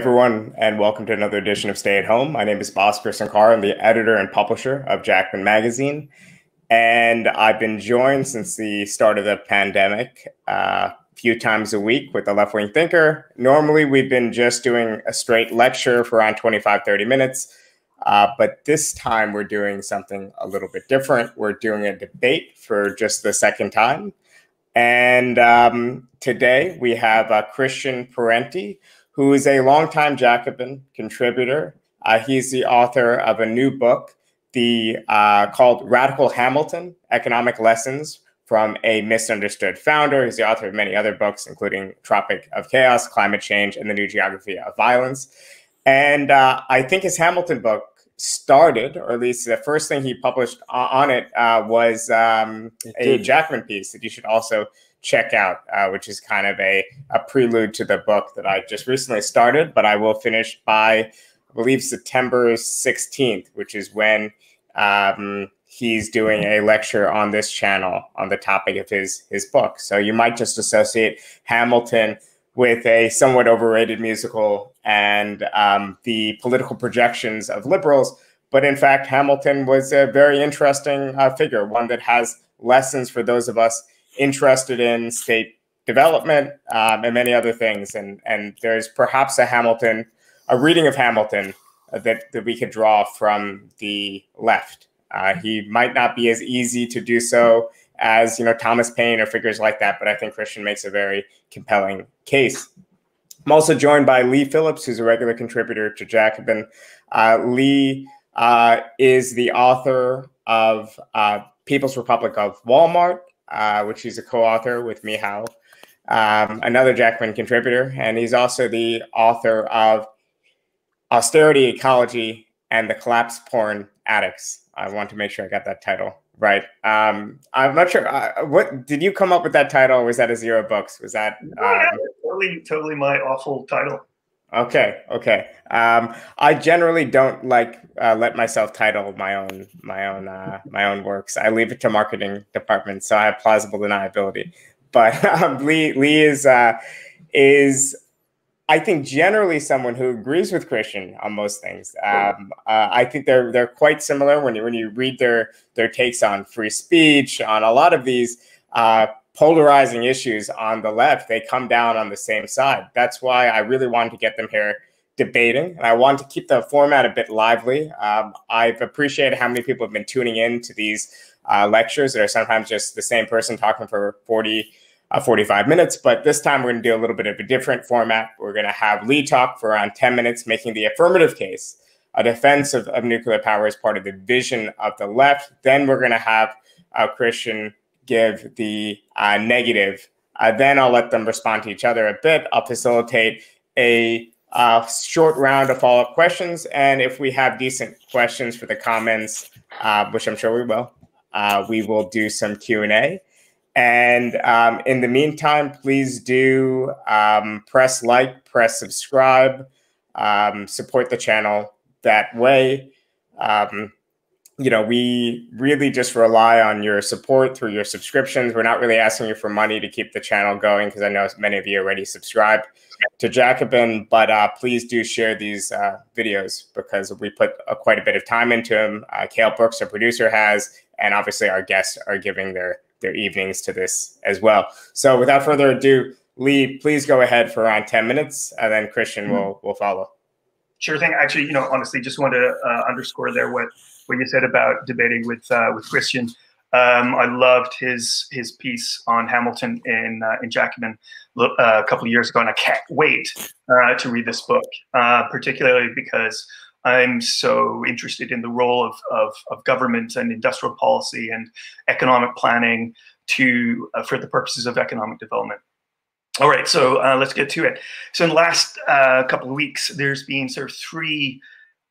Everyone, and welcome to another edition of Stay at Home. My name is Bhaskar Sunkara. I'm the editor and publisher of Jacobin Magazine. And I've been joined since the start of the pandemic uh, a few times a week with a left wing thinker. Normally, we've been just doing a straight lecture for around 25, 30 minutes. Uh, but this time, we're doing something a little bit different. We're doing a debate for just the second time. And um, today, we have uh, Christian Parenti, who is a longtime Jacobin contributor. Uh, he's the author of a new book the uh, called Radical Hamilton: Economic Lessons from a Misunderstood Founder. He's the author of many other books, including Tropic of Chaos, Climate Change, and the New Geography of Violence. And uh, I think his Hamilton book started, or at least the first thing he published on it uh, was um, a Jacobin piece that you should also check out, uh, which is kind of a, a prelude to the book that I just recently started, but I will finish by I believe September 16th, which is when um, he's doing a lecture on this channel on the topic of his his book. So you might just associate Hamilton with a somewhat overrated musical and um, the political projections of liberals. But in fact, Hamilton was a very interesting uh, figure, one that has lessons for those of us interested in state development um, and many other things. And and there's perhaps a Hamilton a reading of Hamilton uh, that, that we could draw from the left. Uh, he might not be as easy to do so as you know Thomas Paine or figures like that, but I think Christian makes a very compelling case. I'm also joined by Leigh Phillips, who's a regular contributor to Jacobin. Uh, Leigh uh, is the author of uh, People's Republic of Walmart, uh, which he's a co-author with Michal, um, another Jacobin contributor, and he's also the author of austerity, ecology, and the collapse porn addicts. I want to make sure I got that title right. Um, I'm not sure. Uh, what did you come up with that title? was that a zero books? Was that um... yeah, totally, totally my awful title? Okay, okay. Um, I generally don't like uh, let myself title my own my own uh, my own works. I leave it to marketing departments, so I have plausible deniability. But um, Leigh Leigh is uh, is I think generally someone who agrees with Christian on most things. Um, uh, I think they're they're quite similar when you when you read their their takes on free speech, on a lot of these uh, polarizing issues on the left. They come down on the same side. That's why I really wanted to get them here debating, and I want to keep the format a bit lively. Um, I've appreciated how many people have been tuning in to these uh, lectures that are sometimes just the same person talking for forty uh, 45 minutes. But this time we're going to do a little bit of a different format. We're going to have Leigh talk for around 10 minutes, making the affirmative case, a defense of, of nuclear power as part of the vision of the left. Then we're going to have uh, Christian give the uh, negative. Uh, then I'll let them respond to each other a bit. I'll facilitate a uh, short round of follow-up questions. And if we have decent questions for the comments, uh, which I'm sure we will, uh, we will do some Q&A. And um, in the meantime, please do um, press like, press subscribe, um, support the channel that way. Um, you know, we really just rely on your support through your subscriptions. We're not really asking you for money to keep the channel going because I know many of you already subscribe to Jacobin, but uh, please do share these uh, videos because we put uh, quite a bit of time into them. Uh, Kale Brooks, our producer, has, and obviously our guests are giving their their evenings to this as well. So without further ado, Leigh, please go ahead for around 10 minutes and then Christian mm-hmm. will will follow. Sure thing. Actually, you know, honestly, just want to uh, underscore there what what you said about debating with uh, with Christian. Um, I loved his his piece on Hamilton in uh, in Jacobin uh, a couple of years ago, and I can't wait uh, to read this book, uh, particularly because I'm so interested in the role of, of, of government and industrial policy and economic planning to for the purposes of economic development. All right, so uh, let's get to it. So in the last uh, couple of weeks, there's been sort of three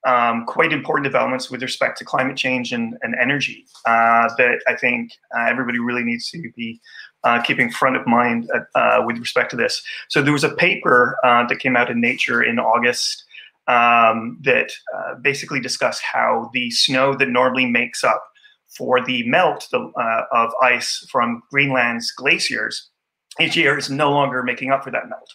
um, quite important developments with respect to climate change and, and energy uh, that I think uh, everybody really needs to be uh, keeping front of mind uh, with respect to this. So there was a paper uh, that came out in Nature in August um, that uh, basically discussed how the snow that normally makes up for the melt the, uh, of ice from Greenland's glaciers each year is no longer making up for that melt.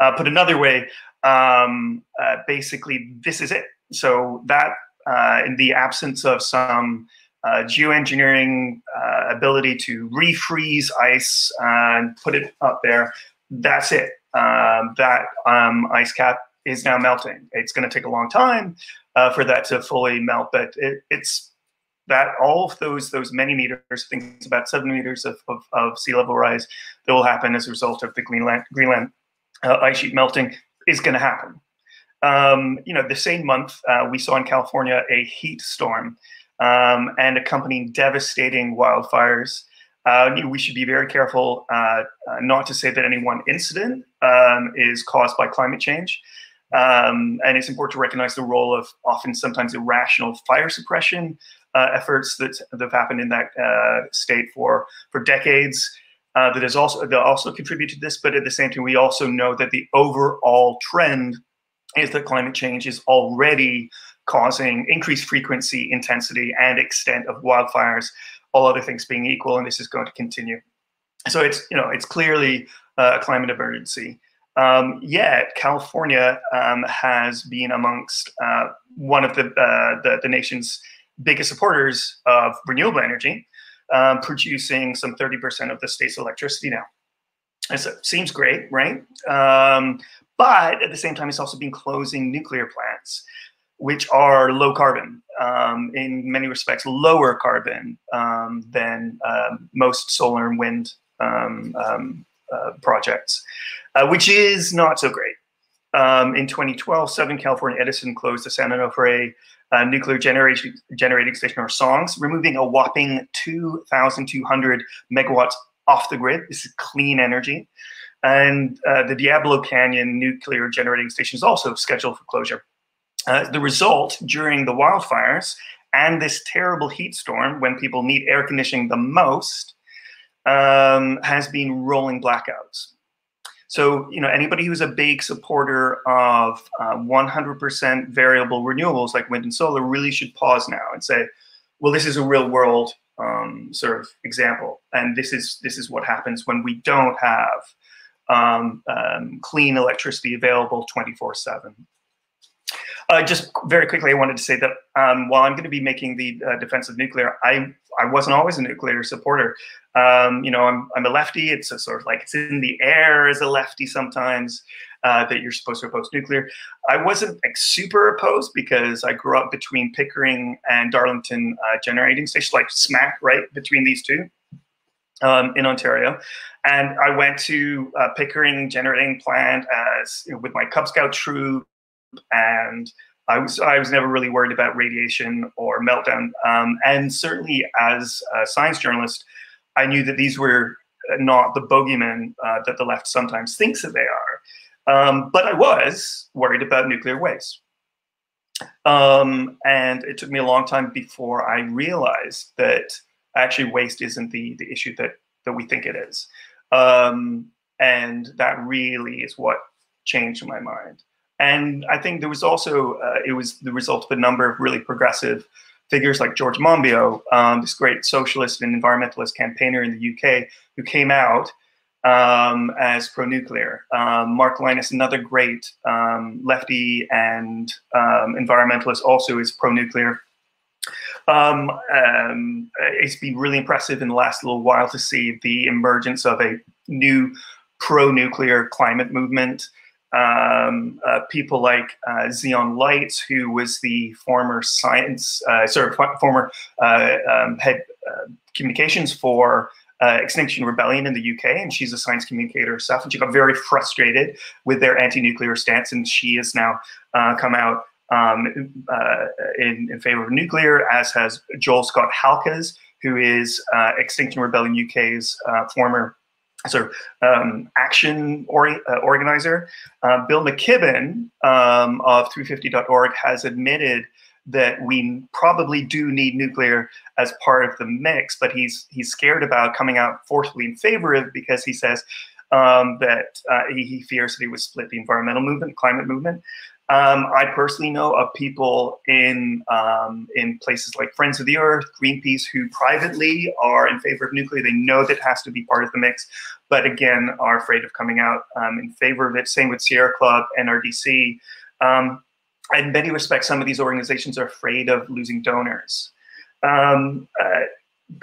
Uh, put another way, um, uh, basically this is it. So that uh, in the absence of some uh, geoengineering uh, ability to refreeze ice and put it up there, that's it. Um, that um, ice cap is now melting. It's going to take a long time uh, for that to fully melt, but it, it's that all of those those many meters, things about seven meters of, of, of, sea level rise that will happen as a result of the Greenland Greenland uh, ice sheet melting is going to happen. Um, you know, the same month uh, we saw in California a heat storm um, and accompanying devastating wildfires. Uh, we should be very careful uh, uh, not to say that any one incident um, is caused by climate change. Um, and it's important to recognize the role of often sometimes irrational fire suppression uh, efforts that, that have happened in that uh, state for, for decades. Uh, that is also that also contribute to this, but at the same time, we also know that the overall trend is that climate change is already causing increased frequency, intensity, and extent of wildfires, all other things being equal, and this is going to continue. So it's you know it's clearly a climate emergency. Um, yet California um, has been amongst uh, one of the, uh, the, the nation's biggest supporters of renewable energy, um, producing some 30% of the state's electricity now. And so it seems great, right? But at the same time, it's also been closing nuclear plants, which are low carbon, um, in many respects, lower carbon um, than um, most solar and wind um, um, uh, projects, uh, which is not so great. Um, in 2012, Southern California Edison closed the San Onofre uh, nuclear generation, generating station or SONGS, removing a whopping 2,200 megawatts off the grid. This is clean energy. And uh, the Diablo Canyon nuclear generating station is also scheduled for closure. Uh, the result during the wildfires and this terrible heat storm, when people need air conditioning the most, um, has been rolling blackouts. So, you know, anybody who's a big supporter of 100% uh, variable renewables like wind and solar really should pause now and say, well, this is a real world um, sort of example, and this is this is what happens when we don't have um, um, clean electricity available 24 7. Uh, just very quickly, I wanted to say that um, while I'm going to be making the uh, defense of nuclear, I I wasn't always a nuclear supporter. Um, you know, I'm I'm a lefty. It's a sort of like it's in the air as a lefty sometimes uh, that you're supposed to oppose nuclear. I wasn't like super opposed because I grew up between Pickering and Darlington uh, generating stations, like smack right between these two um, in Ontario. And I went to uh, Pickering Generating Plant as you know, with my Cub Scout troop, and I was I was never really worried about radiation or meltdown. Um, and certainly, as a science journalist, I knew that these were not the bogeymen uh, that the left sometimes thinks that they are. Um, but I was worried about nuclear waste. Um, and it took me a long time before I realized that actually waste isn't the, the issue that, that we think it is. Um, and that really is what changed my mind. And I think there was also, uh, it was the result of a number of really progressive figures like George Monbiot, um, this great socialist and environmentalist campaigner in the UK, who came out um, as pro-nuclear. Um, Mark Lynas, another great um, lefty and um, environmentalist, also is pro-nuclear. Um, um, it's been really impressive in the last little while to see the emergence of a new pro-nuclear climate movement. Um, uh, people like uh, Zion Light, who was the former science, uh, sort of former uh, um, head uh, communications for uh, Extinction Rebellion in the UK, and she's a science communicator herself. And she got very frustrated with their anti-nuclear stance, and she has now come out um, uh, in, in, favor of nuclear, as has Joel Scott Halkes, who is uh, Extinction Rebellion UK's uh, former sort of um, action or, uh, organizer. Uh, Bill McKibben um, of 350.org has admitted that we probably do need nuclear as part of the mix, but he's he's scared about coming out forcefully in favor of because he says um, that uh, he, he, fears that he would split the environmental movement, climate movement. Um, I personally know of people in um, in places like Friends of the Earth, Greenpeace, who privately are in favor of nuclear. They know that has to be part of the mix, but again are afraid of coming out um, in favor of it. Same with Sierra Club, NRDC. Um, in many respects, some of these organizations are afraid of losing donors. Um, uh,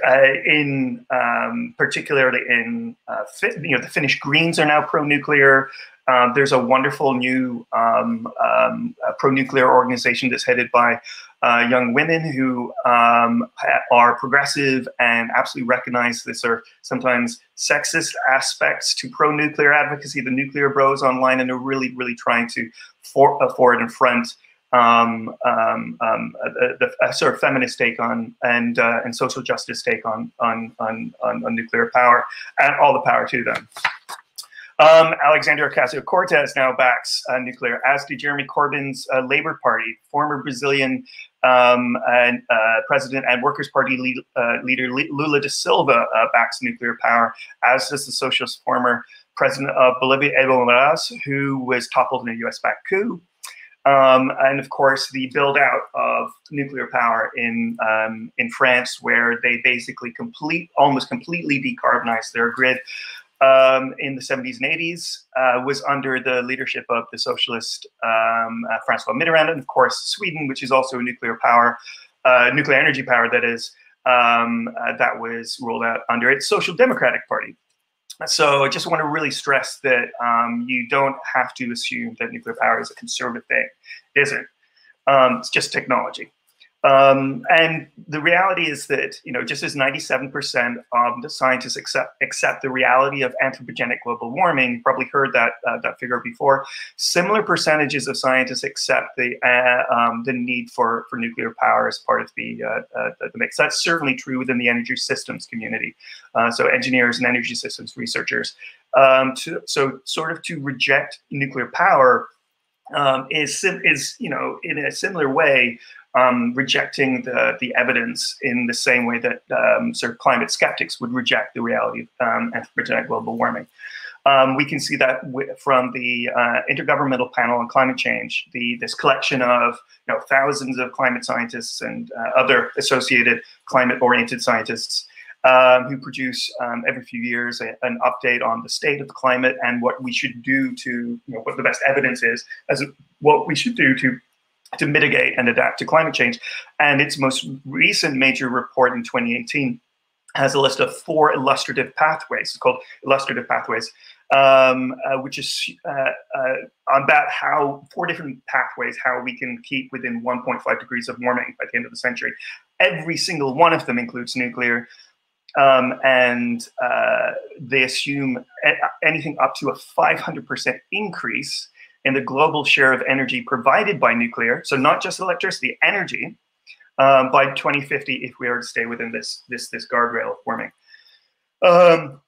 uh, in um, particularly in uh, you know the Finnish Greens are now pro-nuclear. Um, there's a wonderful new um, um pro-nuclear organization that's headed by uh, young women who um, are progressive and absolutely recognize this are sometimes sexist aspects to pro-nuclear advocacy. The nuclear bros online and are really, really trying to for, uh, forward and front um, um, um, a, a, a, sort of feminist take on and uh, and social justice take on on, on on on nuclear power, and all the power to them. Um, Alexandria Ocasio Cortez now backs uh, nuclear, as did Jeremy Corbyn's uh, Labour Party, former Brazilian um, and, uh, President and Workers' Party uh, leader Lula da Silva uh, backs nuclear power, as does the socialist former president of Bolivia, Evo Morales, who was toppled in a US backed coup. Um, and of course, the build out of nuclear power in um, in France, where they basically complete, almost completely decarbonized their grid um, in the 70s and 80s, uh, was under the leadership of the socialist um, uh, Francois Mitterrand, and of course, Sweden, which is also a nuclear power, uh, nuclear energy power that is um, uh, that was rolled out under its Social Democratic Party. So I just want to really stress that um, you don't have to assume that nuclear power is a conservative thing. It isn't. Um, it's just technology. Um, and the reality is that, you know, just as 97% of the scientists accept, accept the reality of anthropogenic global warming, probably heard that, uh, that figure before, similar percentages of scientists accept the, uh, um, the need for, for nuclear power as part of the, uh, uh the mix. That's certainly true within the energy systems community. Uh, so engineers and energy systems researchers. Um, to, so sort of to reject nuclear power um, is, is, you know, in a similar way, um, rejecting the, the evidence in the same way that um, sort of climate skeptics would reject the reality of um, anthropogenic global warming. Um, we can see that from the uh, Intergovernmental Panel on Climate Change, the, this collection of you know, thousands of climate scientists and uh, other associated climate-oriented scientists um, who produce um, every few years a, an update on the state of the climate and what we should do to, you know, what the best evidence is as what we should do to to mitigate and adapt to climate change. And its most recent major report in 2018 has a list of four illustrative pathways. It's called illustrative pathways, um, uh, which is uh, uh, about how four different pathways how we can keep within 1.5 degrees of warming by the end of the century. Every single one of them includes nuclear. Um, and uh, they assume anything up to a 500% increase in the global share of energy provided by nuclear, so not just electricity, energy, um, by 2050 if we are to stay within this this this guardrail of warming. Um,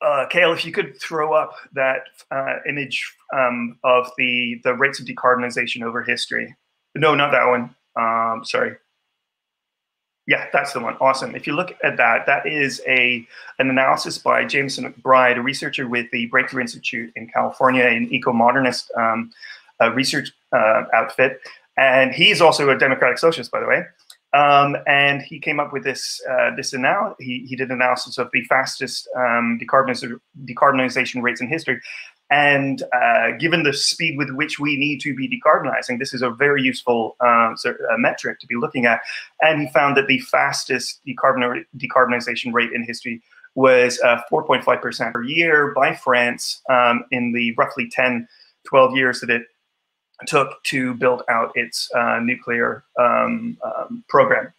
uh, Kale, if you could throw up that uh, image um, of the the rates of decarbonization over history. No, not that one. Um, sorry. Yeah, that's the one. Awesome. If you look at that, that is a an analysis by Jameson McBride, a researcher with the Breakthrough Institute in California, an eco-modernist um, research uh, outfit. And he's also a democratic socialist, by the way. Um, and he came up with this uh, this analysis. He, he did an analysis of the fastest um, decarbonization rates in history. And uh, given the speed with which we need to be decarbonizing, this is a very useful sort of, uh, metric to be looking at. And he found that the fastest decarbon decarbonization rate in history was 4.5% uh, per year by France um, in the roughly 10, 12 years that it took to build out its uh, nuclear um, um, program.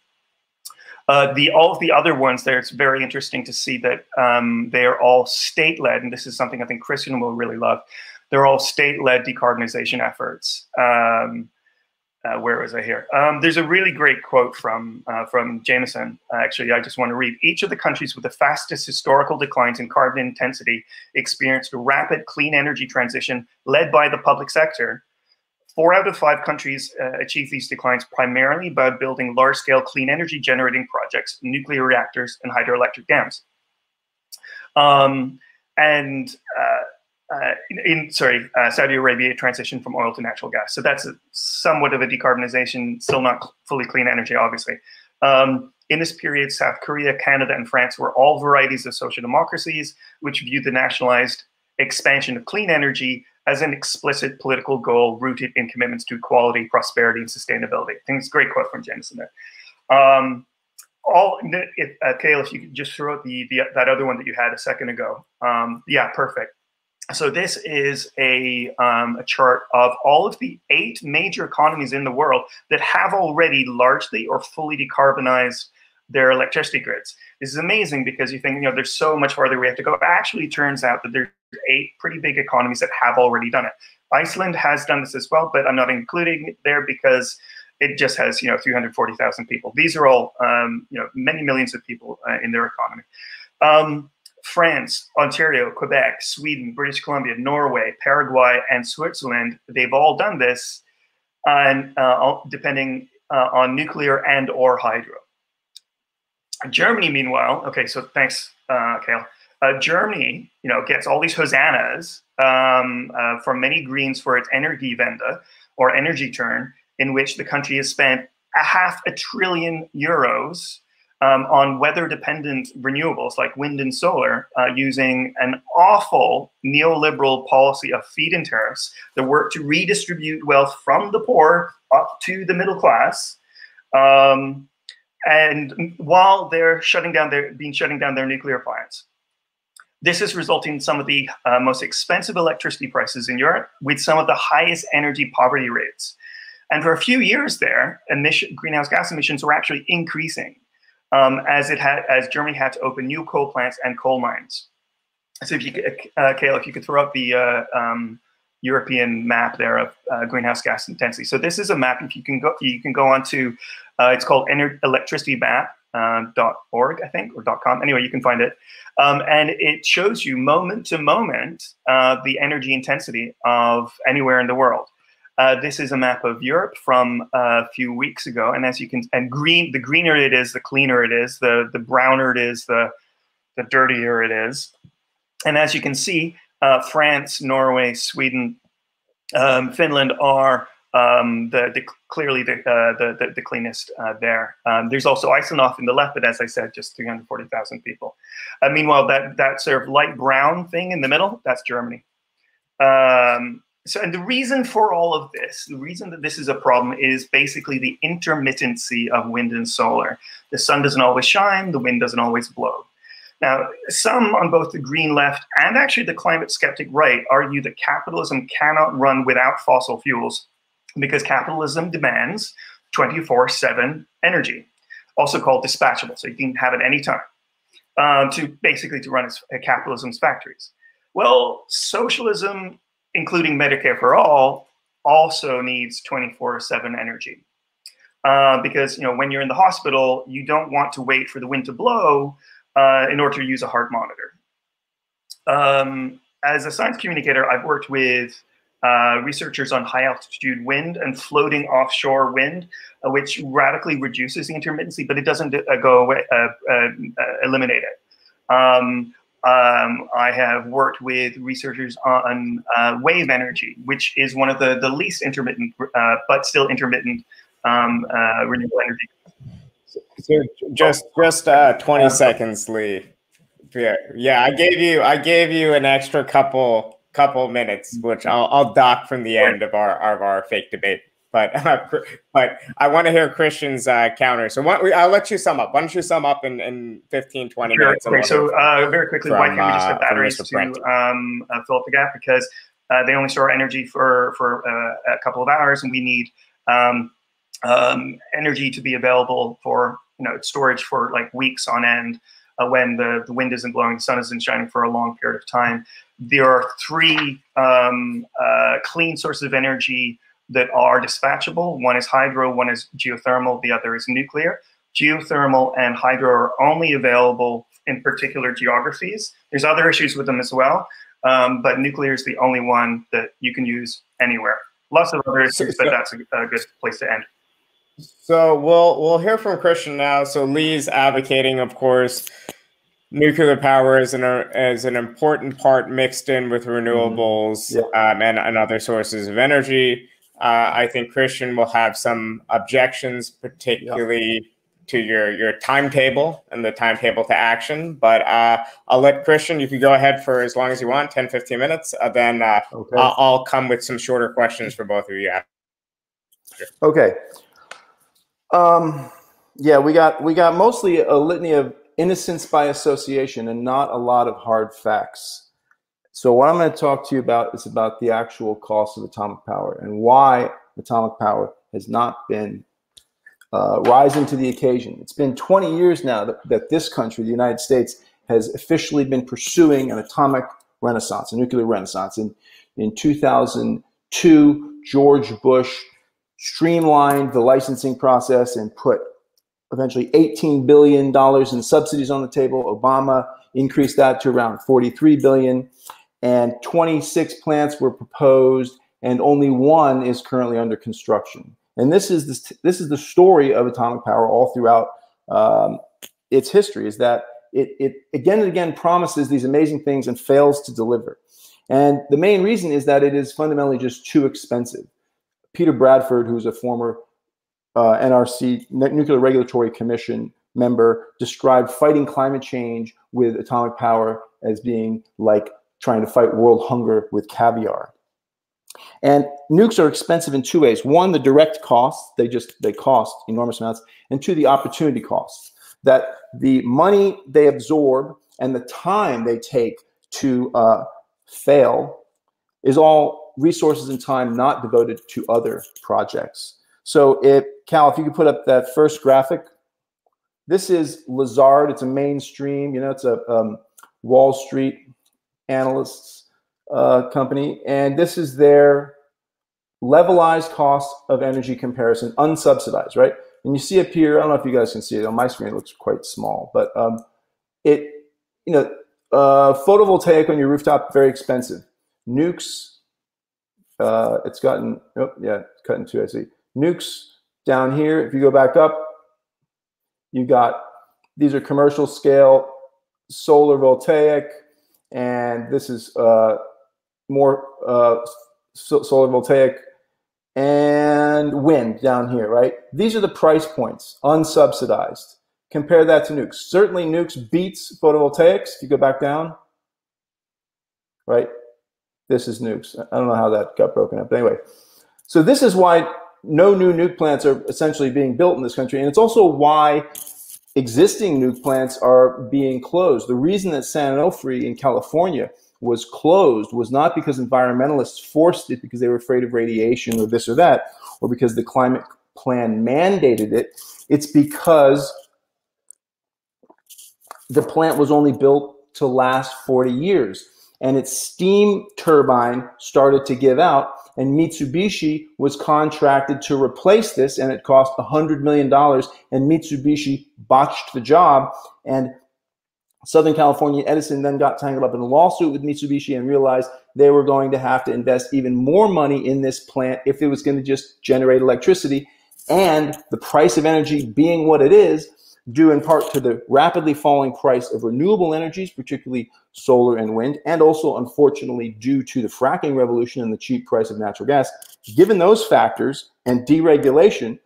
Uh, the all of the other ones there, it's very interesting to see that um, they are all state-led, and this is something I think Christian will really love. They're all state-led decarbonization efforts. Um, uh, where was I here? Um, there's a really great quote from uh, from Jameson. Actually, I just want to read. Each of the countries with the fastest historical declines in carbon intensity experienced a rapid clean energy transition led by the public sector Four out of five countries uh, achieve these declines primarily by building large scale clean energy generating projects, nuclear reactors, and hydroelectric dams. Um, and uh, uh, in, in, sorry, uh, Saudi Arabia transitioned from oil to natural gas. So that's a, somewhat of a decarbonization, still not fully clean energy, obviously. Um, In this period, South Korea, Canada, and France were all varieties of social democracies, which viewed the nationalized expansion of clean energy as an explicit political goal rooted in commitments to equality, prosperity, and sustainability. I think it's a great quote from Jameson there. Um, all, if, uh, Kale, if you could just throw out the, the, that other one that you had a second ago. Um, yeah, perfect. So this is a, um, a chart of all of the eight major economies in the world that have already largely or fully decarbonized their electricity grids. This is amazing because you think, you know, there's so much farther we have to go. Actually, turns out that there's eight pretty big economies that have already done it. Iceland has done this as well, but I'm not including it there because it just has, you know, 340,000 people. These are all, um, you know, many millions of people uh, in their economy. Um, France, Ontario, Quebec, Sweden, British Columbia, Norway, Paraguay, and Switzerland, they've all done this, and uh, depending uh, on nuclear and or hydro. Germany, meanwhile, okay, so thanks, uh, Kale. Uh, Germany, you know, gets all these hosannas um, uh, from many Greens for its energy Energiewende or energy turn, in which the country has spent a half a trillion euros um, on weather-dependent renewables like wind and solar, uh, using an awful neoliberal policy of feed-in tariffs that work to redistribute wealth from the poor up to the middle class. Um, and while they're shutting down their being shutting down their nuclear plants. This is resulting in some of the uh, most expensive electricity prices in Europe with some of the highest energy poverty rates. And for a few years there, emission, greenhouse gas emissions were actually increasing um, as it had as Germany had to open new coal plants and coal mines. So if you uh, Kale, if you could throw up the uh, um, European map there of uh, greenhouse gas intensity. So this is a map. If you can go, you can go on to. Uh, it's called electricitymap.org, uh, I think, or .com. Anyway, you can find it, um, and it shows you moment to moment uh, the energy intensity of anywhere in the world. Uh, this is a map of Europe from a few weeks ago, and as you can, and green, the greener it is, the cleaner it is. The the browner it is, the the dirtier it is. And as you can see, uh, France, Norway, Sweden, um, Finland are um, the, the, clearly the, uh, the, the, cleanest uh, there. Um, there's also off in the left, but as I said, just 340,000 people. Uh, meanwhile, that, that sort of light brown thing in the middle, that's Germany. Um, so, and the reason for all of this, the reason that this is a problem is basically the intermittency of wind and solar. The sun doesn't always shine, the wind doesn't always blow. Now, some on both the green left and actually the climate skeptic right argue that capitalism cannot run without fossil fuels because capitalism demands 24 7 energy, also called dispatchable. So you can have it anytime um, to basically to run uh, capitalism's factories. Well, socialism, including Medicare for all, also needs 24 7 energy. Uh, because you know when you're in the hospital, you don't want to wait for the wind to blow uh, in order to use a heart monitor. Um, as a science communicator, I've worked with uh, researchers on high altitude wind and floating offshore wind, uh, which radically reduces the intermittency, but it doesn't uh, go away, uh, eliminate it. Um, um, I have worked with researchers on wave energy, which is one of the, the least intermittent, but still intermittent um, renewable energy so just just uh, 20 seconds, Leigh. Yeah, yeah. I gave you I gave you an extra couple couple minutes, which I'll I'll dock from the end of our of our fake debate. But uh, but I want to hear Christian's uh, counter. So what, I'll let you sum up. Why don't you sum up in, in 15, 20 sure. minutes? Okay, so uh, very quickly, from, why can't we just have uh, batteries to um, uh, fill up the gap? Because uh, they only store energy for for a couple of hours, and we need um, um, energy to be available for you know storage for like weeks on end uh, when the, the wind isn't blowing, the sun isn't shining for a long period of time. There are three um, uh, clean sources of energy that are dispatchable. One is hydro, one is geothermal, the other is nuclear. Geothermal and hydro are only available in particular geographies. There's other issues with them as well, um, but nuclear is the only one that you can use anywhere. Lots of other issues, but that's a, a good place to end. So we'll we'll hear from Christian now. So Leigh's advocating, of course, nuclear power is an as an important part mixed in with renewables mm-hmm. yeah. um, and, and other sources of energy. Uh, I think Christian will have some objections, particularly to your your timetable and the timetable to action. But uh, I'll let Christian. You can go ahead for as long as you want, 10, 15 minutes. Uh, then uh, okay. I'll, I'll, come with some shorter questions for both of you. After. Okay. Um, yeah, we got we got mostly a litany of innocence by association and not a lot of hard facts. So what I'm going to talk to you about is about the actual cost of atomic power and why atomic power has not been uh, rising to the occasion. It's been 20 years now that, that this country, the United States, has officially been pursuing an atomic renaissance, a nuclear renaissance. In, in 2002, George Bush streamlined the licensing process and put eventually $18 billion in subsidies on the table. Obama increased that to around 43 billion and 26 plants were proposed and only one is currently under construction. And this is this, this is the story of atomic power all throughout um, its history is that it, it again and again promises these amazing things and fails to deliver. And the main reason is that it is fundamentally just too expensive. Peter Bradford, who's a former uh, NRC, Nuclear Regulatory Commission member, described fighting climate change with atomic power as being like trying to fight world hunger with caviar. And nukes are expensive in two ways. One, the direct costs, they just they cost enormous amounts, and two, the opportunity costs. That the money they absorb and the time they take to uh, fail is all resources and time not devoted to other projects. So if Cal, if you could put up that first graphic, this is Lazard. It's a mainstream, you know, it's a um, Wall Street analysts uh, company, and this is their levelized cost of energy comparison, unsubsidized, right? And you see up here, I don't know if you guys can see it on my screen, it looks quite small, but um, it, you know, uh, photovoltaic on your rooftop, very expensive. Nukes, uh, it's gotten, oh, yeah, it's cut in two, I see. Nukes down here, if you go back up, you got, these are commercial scale solar voltaic, and this is uh, more uh, solar voltaic and wind down here, right? These are the price points, unsubsidized. Compare that to nukes. Certainly nukes beats photovoltaics. If you go back down, right? This is nukes. I don't know how that got broken up. But anyway, so this is why no new nuke plants are essentially being built in this country. And it's also why existing nuke plants are being closed. The reason that San Onofre in California was closed was not because environmentalists forced it because they were afraid of radiation or this or that, or because the climate plan mandated it. It's because the plant was only built to last 40 years and its steam turbine started to give out and Mitsubishi was contracted to replace this, and it cost $100 million, and Mitsubishi botched the job. And Southern California Edison then got tangled up in a lawsuit with Mitsubishi and realized they were going to have to invest even more money in this plant if it was going to just generate electricity. And the price of energy being what it is, due in part to the rapidly falling price of renewable energies, particularly solar and wind, and also, unfortunately, due to the fracking revolution and the cheap price of natural gas. Given those factors and deregulation,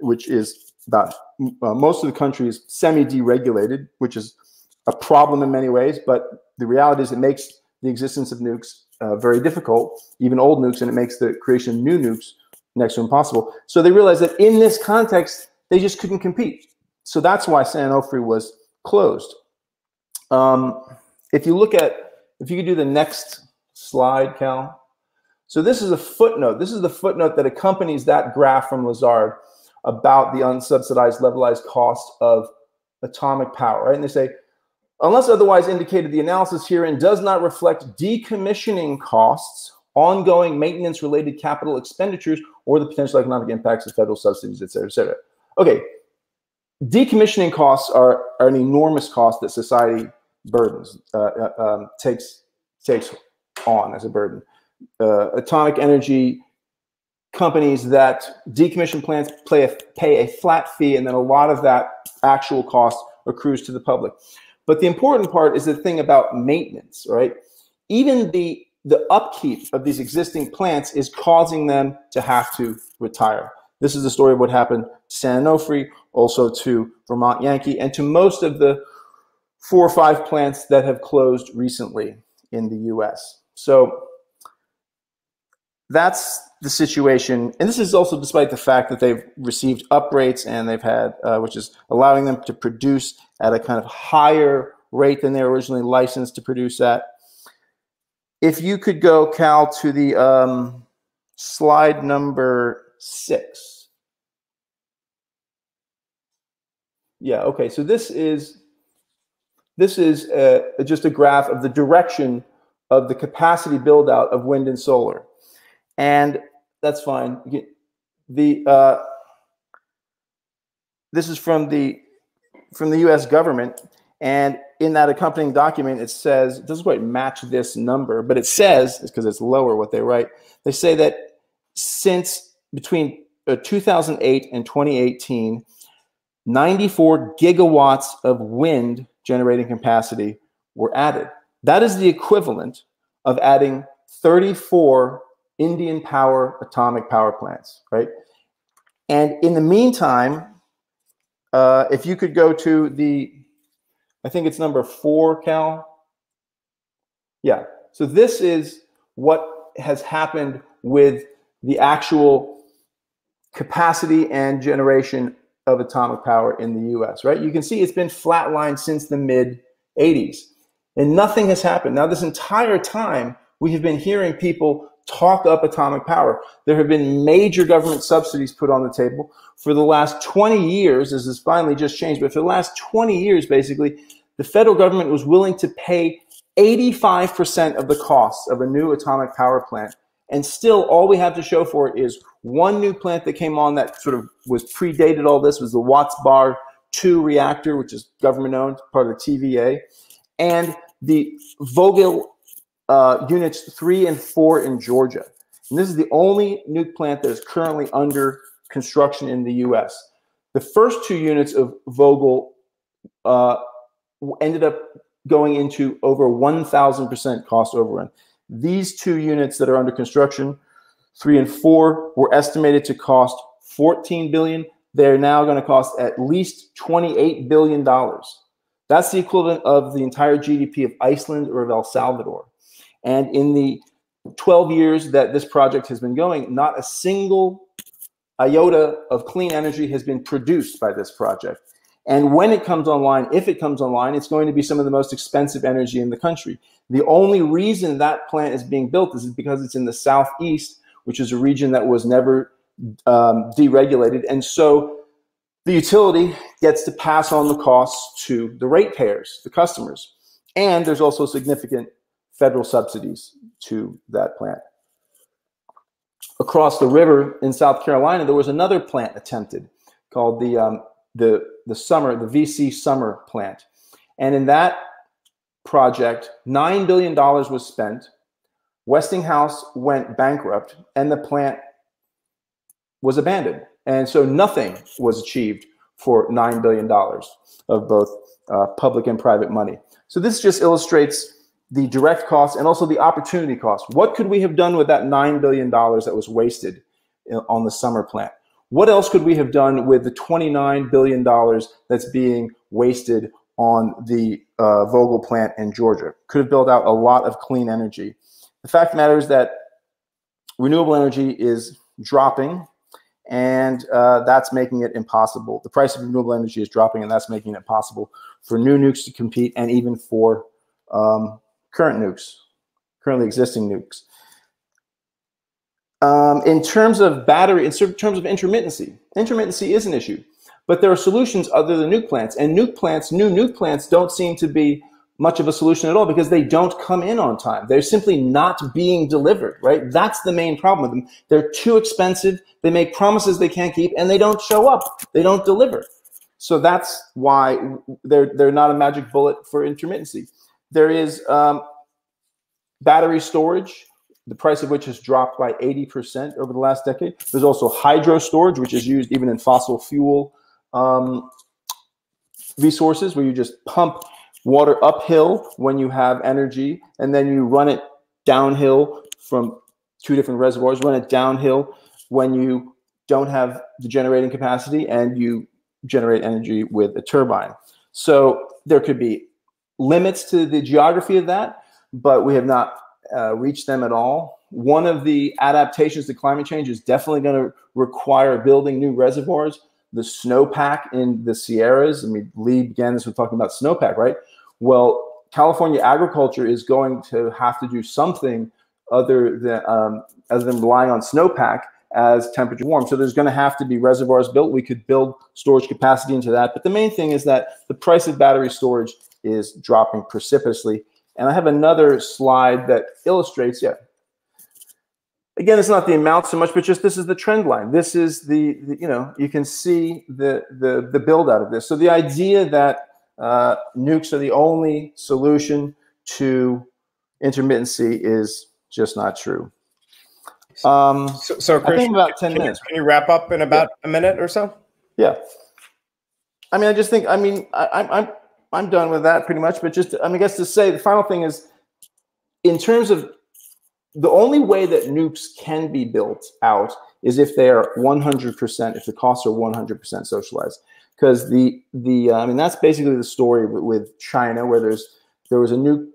which is about uh, most of the country is semi-deregulated, which is a problem in many ways, but the reality is it makes the existence of nukes uh, very difficult, even old nukes, and it makes the creation of new nukes next to impossible. So they realized that in this context, they just couldn't compete. So that's why San Onofre was closed. Um, if you look at, if you could do the next slide, Cal. So this is a footnote. This is the footnote that accompanies that graph from Lazard about the unsubsidized levelized cost of atomic power, right? And they say, unless otherwise indicated, the analysis herein does not reflect decommissioning costs, ongoing maintenance related capital expenditures, or the potential economic impacts of federal subsidies, et cetera, et cetera. Okay, decommissioning costs are, are an enormous cost that society burdens, uh, uh, um, takes, takes on as a burden. Uh, atomic energy companies that decommission plants a, pay a flat fee, and then a lot of that actual cost accrues to the public. But the important part is the thing about maintenance, right? Even the the upkeep of these existing plants is causing them to have to retire. This is the story of what happened to San Onofre, also to Vermont Yankee, and to most of the four or five plants that have closed recently in the US. So that's the situation. And this is also despite the fact that they've received uprates and they've had, uh, which is allowing them to produce at a kind of higher rate than they were originally licensed to produce at. If you could go, Cal, to the um, slide number six. Yeah, okay, so this is this is uh, just a graph of the direction of the capacity build out of wind and solar. And that's fine. The uh, this is from the from the U.S. government, and in that accompanying document, it says it doesn't quite match this number, but it says because it's lower what they write. They say that since between uh, 2008 and 2018, 94 gigawatts of wind generating capacity were added. That is the equivalent of adding 34 Indian Point atomic power plants, right? And in the meantime, uh, if you could go to the, I think it's number four, Cal. Yeah. So this is what has happened with the actual capacity and generation of atomic power in the US, right? You can see it's been flatlined since the mid 80s and nothing has happened. Now, this entire time, we have been hearing people talk up atomic power. There have been major government subsidies put on the table. For the last 20 years, this has finally just changed, but for the last 20 years, basically, the federal government was willing to pay 85% of the costs of a new atomic power plant. And still, all we have to show for it is one new plant that came on that sort of was predated all this was the Watts Bar 2 reactor, which is government owned, part of the TVA. And the Vogtle uh, units three and four in Georgia. And this is the only nuke plant that is currently under construction in the US. The first two units of Vogtle uh, ended up going into over 1,000% cost overrun. These two units that are under construction, three and four, were estimated to cost 14 billion. They're now going to cost at least 28 billion dollars. That's the equivalent of the entire GDP of Iceland or of El Salvador. And in the 12 years that this project has been going, not a single iota of clean energy has been produced by this project. And when it comes online, if it comes online, it's going to be some of the most expensive energy in the country. The only reason that plant is being built is because it's in the southeast, which is a region that was never um, deregulated. And so the utility gets to pass on the costs to the ratepayers, the customers. And there's also significant federal subsidies to that plant. Across the river in South Carolina, there was another plant attempted called the, um, the, the Summer, the VC Summer plant. And in that project, $9 billion was spent. Westinghouse went bankrupt and the plant was abandoned. And so nothing was achieved for $9 billion of both uh, public and private money. So this just illustrates the direct cost and also the opportunity cost. What could we have done with that $9 billion that was wasted on the summer plant? What else could we have done with the $29 billion that's being wasted on the uh, Vogtle plant in Georgia? Could have built out a lot of clean energy. The fact of the matter is that renewable energy is dropping and uh, that's making it impossible. The price of renewable energy is dropping, and that's making it possible for new nukes to compete, and even for um, current nukes, currently existing nukes. Um, in terms of battery, in terms of intermittency, intermittency is an issue, but there are solutions other than nuke plants. And nuke plants, new nuke plants, don't seem to be much of a solution at all because they don't come in on time. They're simply not being delivered, right? That's the main problem with them. They're too expensive. They make promises they can't keep and they don't show up. They don't deliver. So that's why they're, they're not a magic bullet for intermittency. There is um, battery storage, the price of which has dropped by 80% over the last decade. There's also hydro storage, which is used even in fossil fuel um, resources, where you just pump water uphill when you have energy, and then you run it downhill from two different reservoirs, run it downhill when you don't have the generating capacity and you generate energy with a turbine. So there could be limits to the geography of that, but we have not uh, reached them at all. One of the adaptations to climate change is definitely going to require building new reservoirs. The snowpack in the Sierras, I mean, Leigh began this with talking about snowpack, right? Well, California agriculture is going to have to do something other than um, other than relying on snowpack as temperature warm. So there's going to have to be reservoirs built. We could build storage capacity into that. But the main thing is that the price of battery storage is dropping precipitously. And I have another slide that illustrates, yeah. Again, it's not the amount so much, but just this is the trend line. This is the, the you know, you can see the, the, the build out of this. So the idea that uh, nukes are the only solution to intermittency is just not true. Um, so, so Christian, I think about 10 can minutes. You, can you wrap up in about yeah. a minute or so? Yeah. I mean, I just think, I mean, I, I'm, I'm done with that pretty much, but just, I mean, I guess to say the final thing is in terms of the only way that nukes can be built out is if they are 100%, if the costs are 100% socialized. Because the, the uh, I mean, that's basically the story with, with China, where there's, there was a new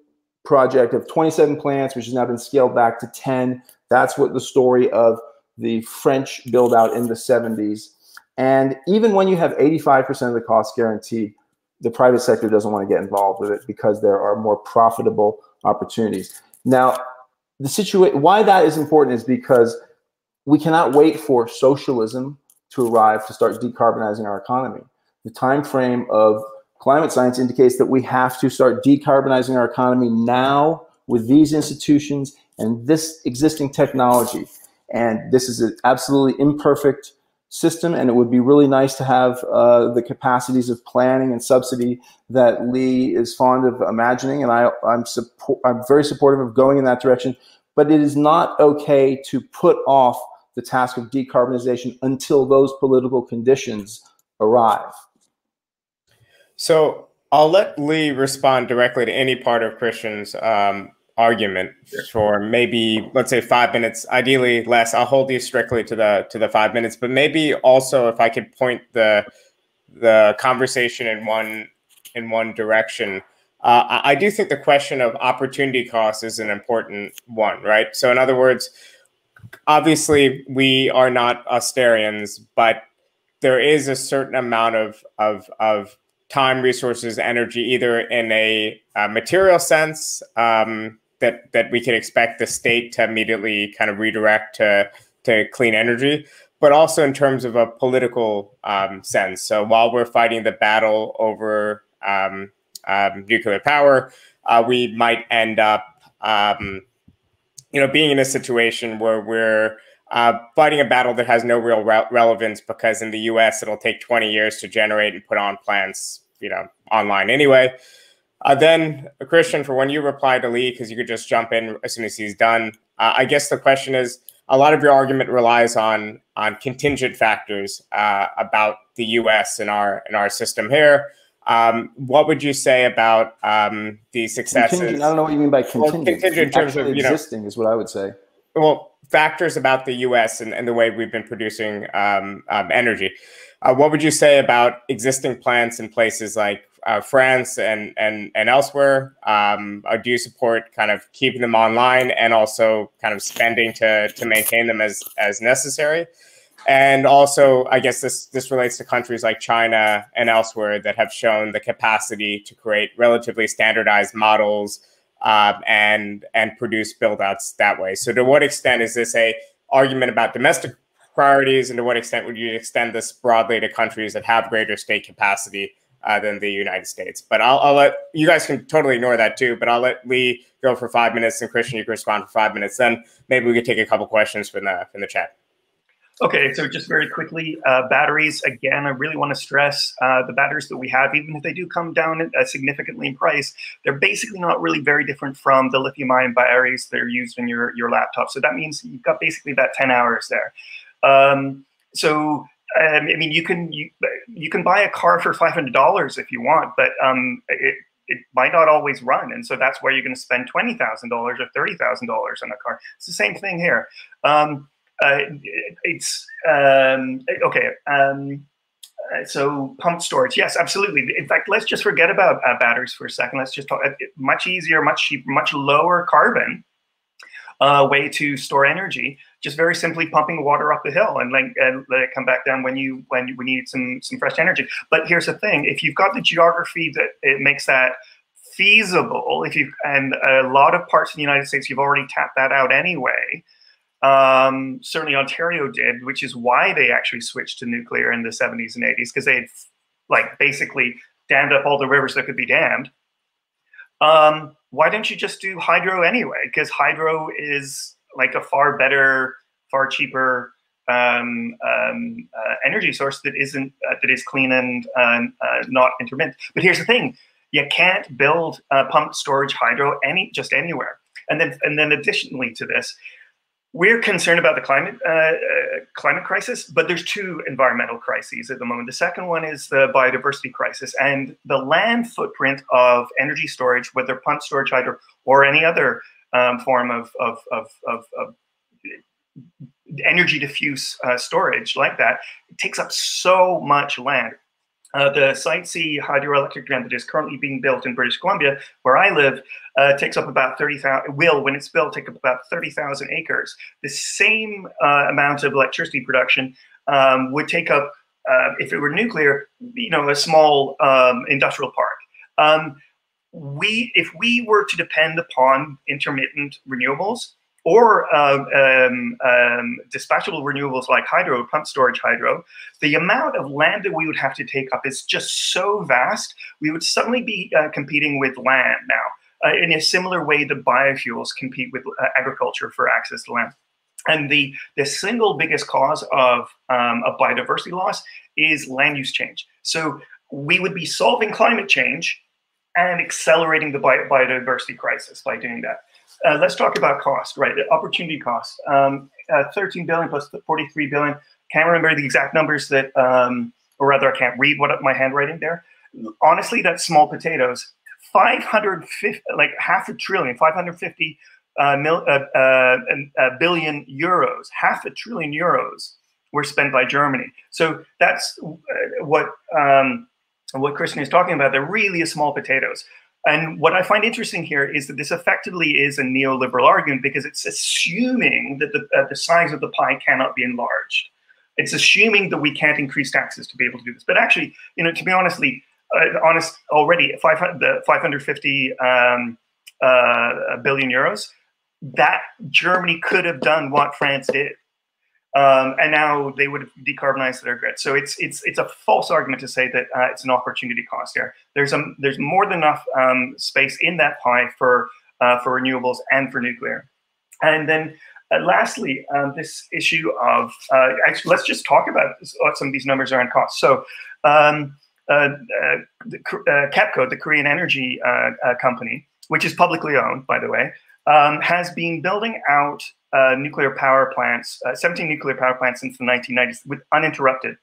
project of 27 plants, which has now been scaled back to 10. That's what the story of the French build out in the 70s. And even when you have 85% of the cost guaranteed, the private sector doesn't want to get involved with it because there are more profitable opportunities. Now, the situation why that is important is because we cannot wait for socialism to arrive to start decarbonizing our economy. The time frame of climate science indicates that we have to start decarbonizing our economy now with these institutions and this existing technology. And this is an absolutely imperfect system, and it would be really nice to have uh, the capacities of planning and subsidy that Leigh is fond of imagining. And I, I'm, support, I'm very supportive of going in that direction. But it is not okay to put off the task of decarbonization until those political conditions arrive. So I'll let Leigh respond directly to any part of Christian's um, argument for maybe let's say five minutes, ideally less. I'll hold you strictly to the to the five minutes, but maybe also if I could point the the conversation in one in one direction. Uh, I do think the question of opportunity cost is an important one, right? So, in other words, obviously we are not Austerians, but there is a certain amount of of of time, resources, energy, either in a, a material sense um, that that we can expect the state to immediately kind of redirect to to clean energy, but also in terms of a political um, sense. So while we're fighting the battle over um, um nuclear power, uh, we might end up, um, you know, being in a situation where we're uh, fighting a battle that has no real re relevance because in the U.S. it'll take 20 years to generate and put on plants, you know, online anyway. Uh, then, Christian, for when you reply to Leigh, because you could just jump in as soon as he's done. Uh, I guess the question is: a lot of your argument relies on on contingent factors uh, about the U.S. and our and our system here. Um, what would you say about um, the successes? Contingent, I don't know what you mean by contingent. Well, contingent in terms of you know, existing is what I would say. Well, factors about the U.S. and, and the way we've been producing um, um energy. Uh, what would you say about existing plants in places like uh, France and and and elsewhere? Um, uh, do you support kind of keeping them online and also kind of spending to to maintain them as as necessary? And also, I guess this this relates to countries like China and elsewhere that have shown the capacity to create relatively standardized models um, and and produce buildouts that way. So, to what extent is this a argument about domestic priorities, and to what extent would you extend this broadly to countries that have greater state capacity uh, than the United States. But I'll, I'll, let you guys can totally ignore that too. But I'll let Leigh go for five minutes, and Christian, you can respond for five minutes. Then maybe we could take a couple questions from the from the chat. Okay, so just very quickly, uh, batteries. Again, I really want to stress uh, the batteries that we have, even if they do come down uh, significantly in price, they're basically not really very different from the lithium-ion batteries that are used in your your laptop. So that means you've got basically that 10 hours there. Um, so um, I mean, you can you you can buy a car for five hundred dollars if you want, but um, it it might not always run, and so that's where you're going to spend twenty thousand dollars or thirty thousand dollars on a car. It's the same thing here. Um, uh, it's um, okay. Um, uh, so pumped storage, yes, absolutely. In fact, let's just forget about uh, batteries for a second. Let's just talk uh, much easier, much cheaper, much lower carbon uh, way to store energy. Just very simply pumping water up the hill and, let, and let it come back down when you when you need some some fresh energy. But here's the thing: if you've got the geography that it makes that feasible, if you and a lot of parts of the United States, you've already tapped that out anyway. Um, certainly Ontario did, which is why they actually switched to nuclear in the 70s and 80s because they had like basically dammed up all the rivers that could be dammed. Um, why don't you just do hydro anyway? Because hydro is like a far better, far cheaper um, um, uh, energy source that isn't uh, that is clean and uh, not intermittent. But here's the thing: you can't build pumped storage hydro any just anywhere. And then and then additionally to this, we're concerned about the climate uh, uh, climate crisis, but there's two environmental crises at the moment. The second one is the biodiversity crisis, and the land footprint of energy storage, whether pumped storage hydro or any other um, form of, of, of, of, energy diffuse uh, storage like that, takes up so much land. Uh, the Site C hydroelectric dam that is currently being built in British Columbia, where I live, uh, takes up about 30,000, will, when it's built, take up about 30,000 acres. The same uh, amount of electricity production um, would take up, uh, if it were nuclear, you know, a small um, industrial park. Um, we, if we were to depend upon intermittent renewables, or uh, um, um, dispatchable renewables like hydro, pump storage hydro, the amount of land that we would have to take up is just so vast, we would suddenly be uh, competing with land now. Uh, in a similar way that biofuels compete with uh, agriculture for access to land. And the, the single biggest cause of, um, of biodiversity loss is land use change. So we would be solving climate change and accelerating the bi biodiversity crisis by doing that. Uh, let's talk about cost, right? Opportunity cost. Um, uh, 13 billion plus 43 billion. Can't remember the exact numbers that, um, or rather, I can't read what my handwriting there. Honestly, that's small potatoes. 550, like half a trillion, 550 uh, mil, uh, uh, uh, billion euros, half a trillion euros were spent by Germany. So that's what um, what Christian is talking about. They're really small potatoes. And what I find interesting here is that this effectively is a neoliberal argument because it's assuming that the, uh, the size of the pie cannot be enlarged. It's assuming that we can't increase taxes to be able to do this. But actually, you know, to be honestly, uh, honest, already 500, the 550 um, uh, billion euros, that Germany could have done what France did. Um, and now they would decarbonize their grid. So it's it's it's a false argument to say that uh, it's an opportunity cost there. There's a there's more than enough um, space in that pie for uh, for renewables and for nuclear. And then uh, lastly, um, this issue of uh, actually, let's just talk about what some of these numbers are in cost. So. Um, uh, uh, the, KEPCO, the Korean energy company, which is publicly owned, by the way, um, has been building out uh, nuclear power plants, uh, 17 nuclear power plants since the 1990s, with uninterrupted.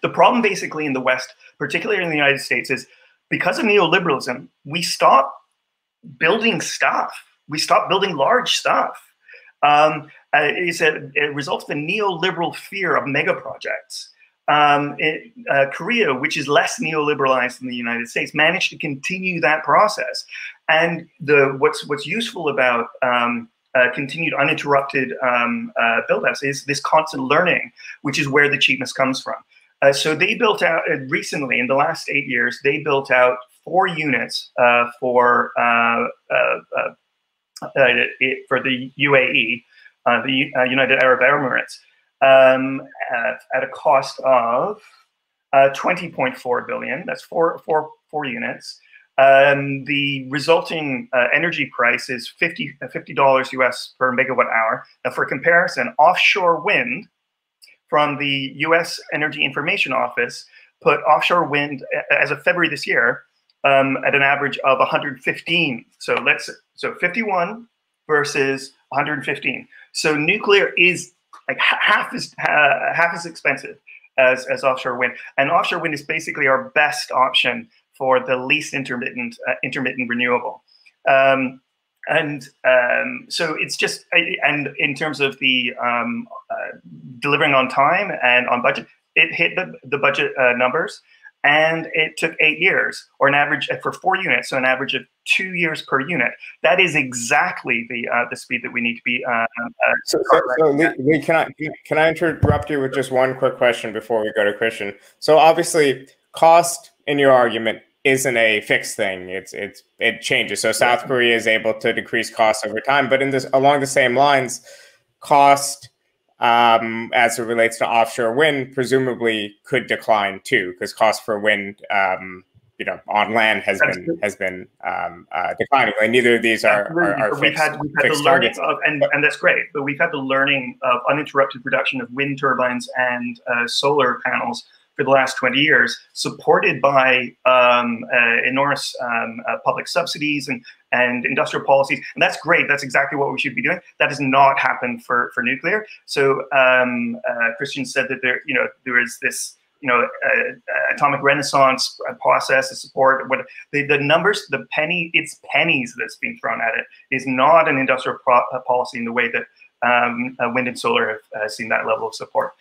The problem basically in the West, particularly in the United States, is because of neoliberalism, we stop building stuff. We stop building large stuff. Um, uh, it's a, it results the neoliberal fear of mega projects. Um, it, uh, Korea, which is less neoliberalized than the United States, managed to continue that process. And the what's what's useful about um, uh, continued uninterrupted um, uh, is this constant learning, which is where the cheapness comes from. Uh, so they built out uh, recently in the last eight years, they built out four units uh, for uh, it, for the UAE, the United Arab Emirates, um, at, at, a cost of 20.4 billion. That's four, four, four units. Um, the resulting uh, energy price is 50 uh, dollars US per megawatt hour. Now, for comparison, offshore wind from the U.S. Energy Information Office put offshore wind as of February this year um, at an average of 115. So let's so 51 versus 115. So nuclear is like half as uh, half as expensive as, as offshore wind, and offshore wind is basically our best option for the least intermittent uh, intermittent renewable. Um, and um, so it's just, and in terms of the um, delivering on time and on budget. It hit the, the budget uh, numbers, and it took eight years, or an average for four units, so an average of two years per unit. That is exactly the uh, the speed that we need to be. Uh, uh, so, so, so Leigh, Leigh, can I can I interrupt you with just one quick question before we go to Christian? So obviously, cost in your argument isn't a fixed thing. It's it's it changes. So South Korea is able to decrease costs over time, but in this along the same lines, cost um, as it relates to offshore wind presumably could decline too, because cost for wind, um, you know, on land has been has been um, uh, declining. Like neither of these are, are, are fixed, we've had, we've had the learning of, and, and that's great. But we've had the learning of uninterrupted production of wind turbines and uh, solar panels for the last 20 years, supported by um, uh, enormous um, uh, public subsidies and, and industrial policies. And that's great. That's exactly what we should be doing. That has not happened for, for nuclear. So um, uh, Christian said that there, you know, there is this, you know, uh, atomic renaissance process to support what the, the numbers, the penny, it's pennies that's being thrown at it is not an industrial uh, policy in the way that um, uh, wind and solar have seen that level of support.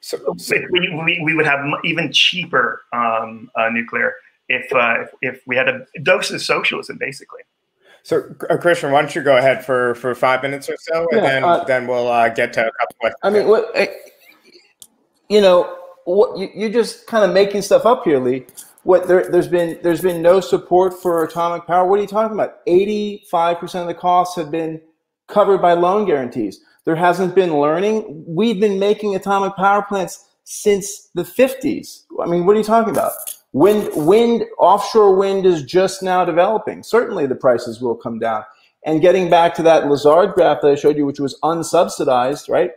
So, so we, we, we, would have even cheaper um, uh, nuclear if, uh, if, if we had a dose of socialism, basically. So, uh, Christian, why don't you go ahead for, for five minutes or so, and yeah, then uh, then we'll uh, get to a couple questions. I mean, what, you know, what you, you're just kind of making stuff up here, Leigh. What there, there's been there's been no support for atomic power. What are you talking about? Eighty five percent of the costs have been covered by loan guarantees. There hasn't been learning. We've been making atomic power plants since the 50s. I mean, what are you talking about? Wind, wind, offshore wind is just now developing. Certainly the prices will come down. And getting back to that Lazard graph that I showed you, which was unsubsidized, right?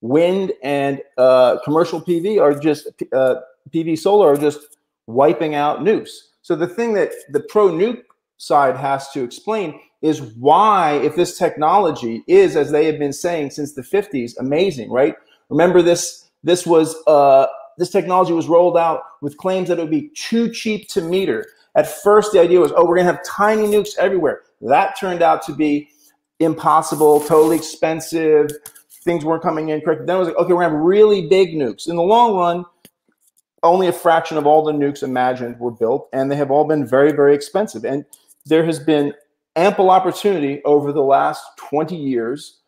Wind and uh, commercial PV are just, uh, PV solar are just wiping out nukes. So the thing that the pro nuke side has to explain is why, if this technology is, as they have been saying since the 50s, amazing, right? Remember this, this was, uh, this technology was rolled out with claims that it would be too cheap to meter. At first, the idea was, oh, we're gonna have tiny nukes everywhere. That turned out to be impossible, totally expensive. Things weren't coming in correct. Then it was like, okay, we're gonna have really big nukes. In the long run, only a fraction of all the nukes imagined were built, and they have all been very, very expensive. And there has been ample opportunity over the last 20 years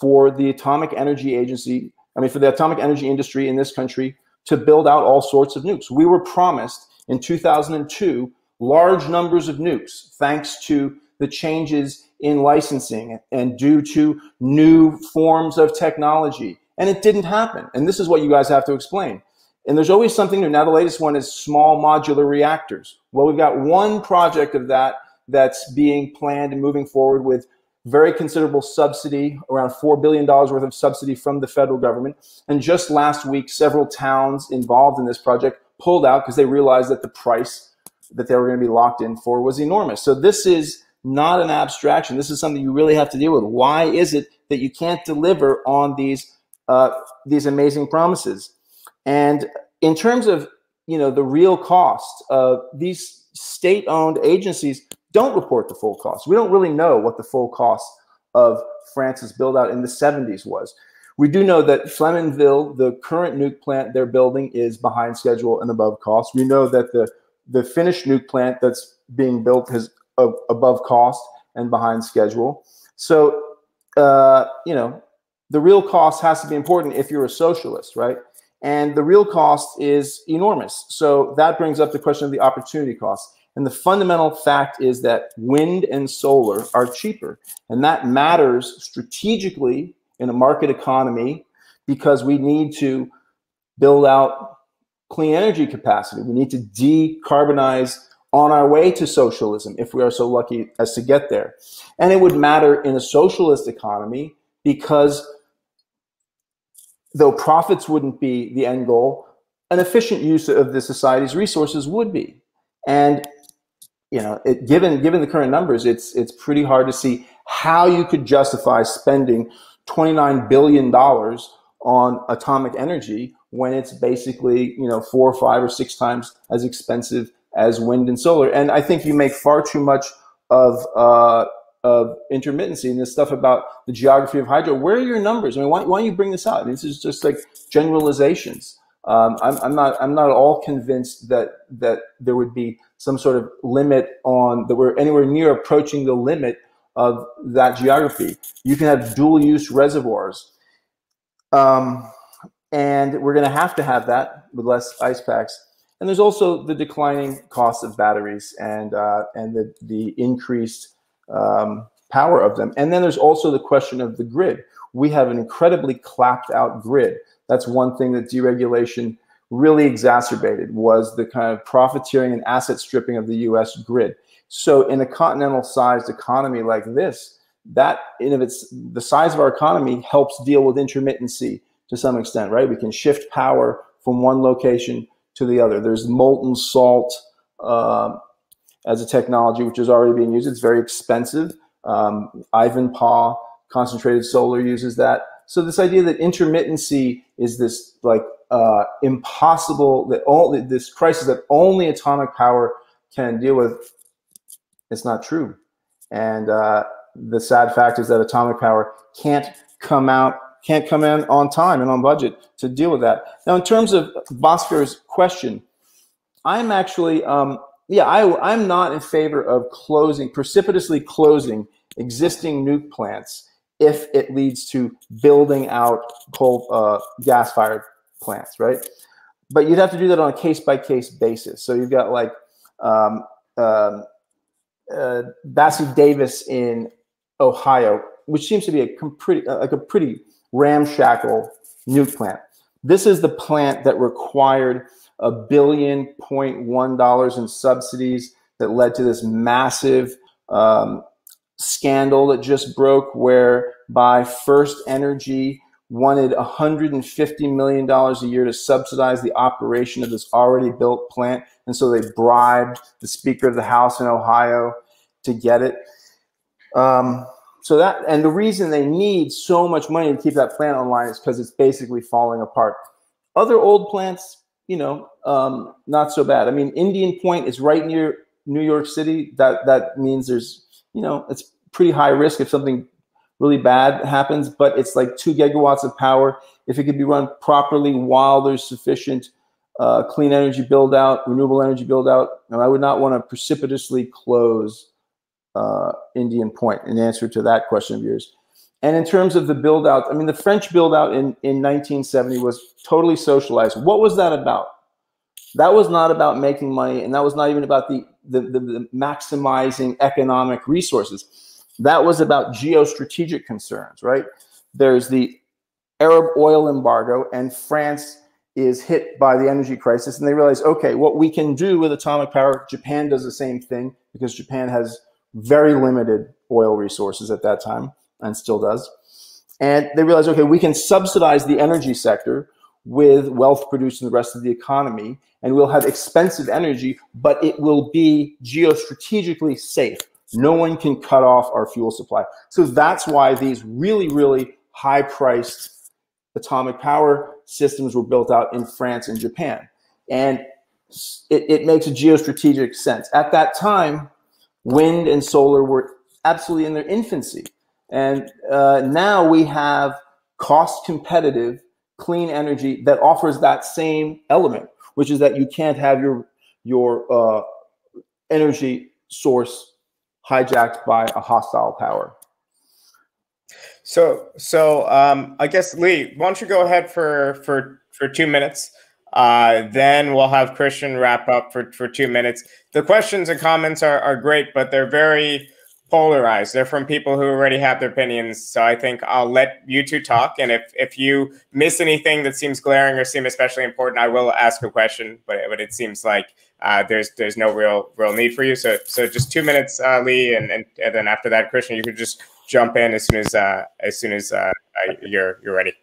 for the Atomic Energy Agency, I mean, for the atomic energy industry in this country to build out all sorts of nukes. We were promised in 2002 large numbers of nukes thanks to the changes in licensing and due to new forms of technology. And it didn't happen. And this is what you guys have to explain. And there's always something new. Now, the latest one is small modular reactors. Well, we've got one project of that that's being planned and moving forward with very considerable subsidy, around $4 billion worth of subsidy from the federal government. And just last week, several towns involved in this project pulled out because they realized that the price that they were going to be locked in for was enormous. So this is not an abstraction. This is something you really have to deal with. Why is it that you can't deliver on these uh, these amazing promises? And in terms of you know the real cost, uh, these state-owned agencies don't report the full cost. We don't really know what the full cost of France's build out in the 70s was. We do know that Flamanville, the current nuke plant they're building, is behind schedule and above cost. We know that the the Finnish nuke plant that's being built is above cost and behind schedule. So, uh, you know, the real cost has to be important if you're a socialist, right? And the real cost is enormous. So that brings up the question of the opportunity cost. And the fundamental fact is that wind and solar are cheaper. And that matters strategically in a market economy because we need to build out clean energy capacity. We need to decarbonize on our way to socialism if we are so lucky as to get there. And it would matter in a socialist economy because though profits wouldn't be the end goal, an efficient use of the society's resources would be. And you know, it, given given the current numbers, it's it's pretty hard to see how you could justify spending 29 billion dollars on atomic energy when it's basically you know four or five or six times as expensive as wind and solar. And I think you make far too much of uh, of intermittency and this stuff about the geography of hydro. Where are your numbers? I mean, why, why don't you bring this out? this is just like generalizations. Um, I'm, I'm, not I'm not at all convinced that that there would be some sort of limit on that we're anywhere near approaching the limit of that geography. You can have dual use reservoirs. Um, and we're going to have to have that with less ice packs. And there's also the declining cost of batteries and uh, and the the increased um, power of them. And then there's also the question of the grid. We have an incredibly clapped out grid. That's one thing that deregulation really exacerbated was the kind of profiteering and asset stripping of the U.S. grid. So in a continental sized economy like this, that in of its the size of our economy helps deal with intermittency to some extent, right? We can shift power from one location to the other. There's molten salt uh, as a technology which is already being used. It's very expensive. Um, Ivanpah concentrated solar uses that. So this idea that intermittency is this like uh, impossible that all this crisis that only atomic power can deal with, it's not true. And uh, the sad fact is that atomic power can't come out can't come in on time and on budget to deal with that. Now, in terms of Bhaskar's question, I'm actually, um, yeah, I, I'm not in favor of closing, precipitously closing existing nuke plants if it leads to building out coal, uh, gas-fired plants, right? But you'd have to do that on a case-by-case basis. So you've got like um, um, uh, Davis in Ohio, which seems to be a pretty, uh, like a pretty ramshackle nuke plant. This is the plant that required a billion point one dollars in subsidies that led to this massive um, scandal that just broke, whereby First Energy wanted $150 million a year to subsidize the operation of this already built plant. And so they bribed the Speaker of the House in Ohio to get it. Um, so that and the reason they need so much money to keep that plant online is because it's basically falling apart. Other old plants, you know, um, not so bad. I mean, Indian Point is right near New York City. That that means there's, you know, it's pretty high risk if something really bad happens, but it's like two gigawatts of power. If it could be run properly while there's sufficient uh, clean energy build out, renewable energy build out, and I would not want to precipitously close uh, Indian Point in answer to that question of yours. And in terms of the build out, I mean, the French build out in, in 1970 was totally socialized. What was that about? That was not about making money, and that was not even about the, the, the, the maximizing economic resources. That was about geostrategic concerns, right? There's the Arab oil embargo, and France is hit by the energy crisis, and they realize, okay, what we can do with atomic power, Japan does the same thing because Japan has very limited oil resources at that time and still does. And they realize okay, we can subsidize the energy sector with wealth produced in the rest of the economy, and we'll have expensive energy, but it will be geostrategically safe. No one can cut off our fuel supply. So that's why these really, really high priced atomic power systems were built out in France and Japan. And it, it makes a geostrategic sense. At that time, wind and solar were absolutely in their infancy. And uh, now we have cost competitive clean energy that offers that same element, which is that you can't have your your uh, energy source hijacked by a hostile power. So, so um, I guess Leigh, why don't you go ahead for for for two minutes? Uh, then we'll have Christian wrap up for, for two minutes. The questions and comments are, are great, but they're very polarized. They're from people who already have their opinions. So I think I'll let you two talk. And if, if you miss anything that seems glaring or seem especially important, I will ask a question. But, but it seems like uh, there's there's no real real need for you. So so just two minutes, uh, Leigh, and, and, and then after that, Christian, you could just jump in as soon as uh, as soon as uh, you're you're ready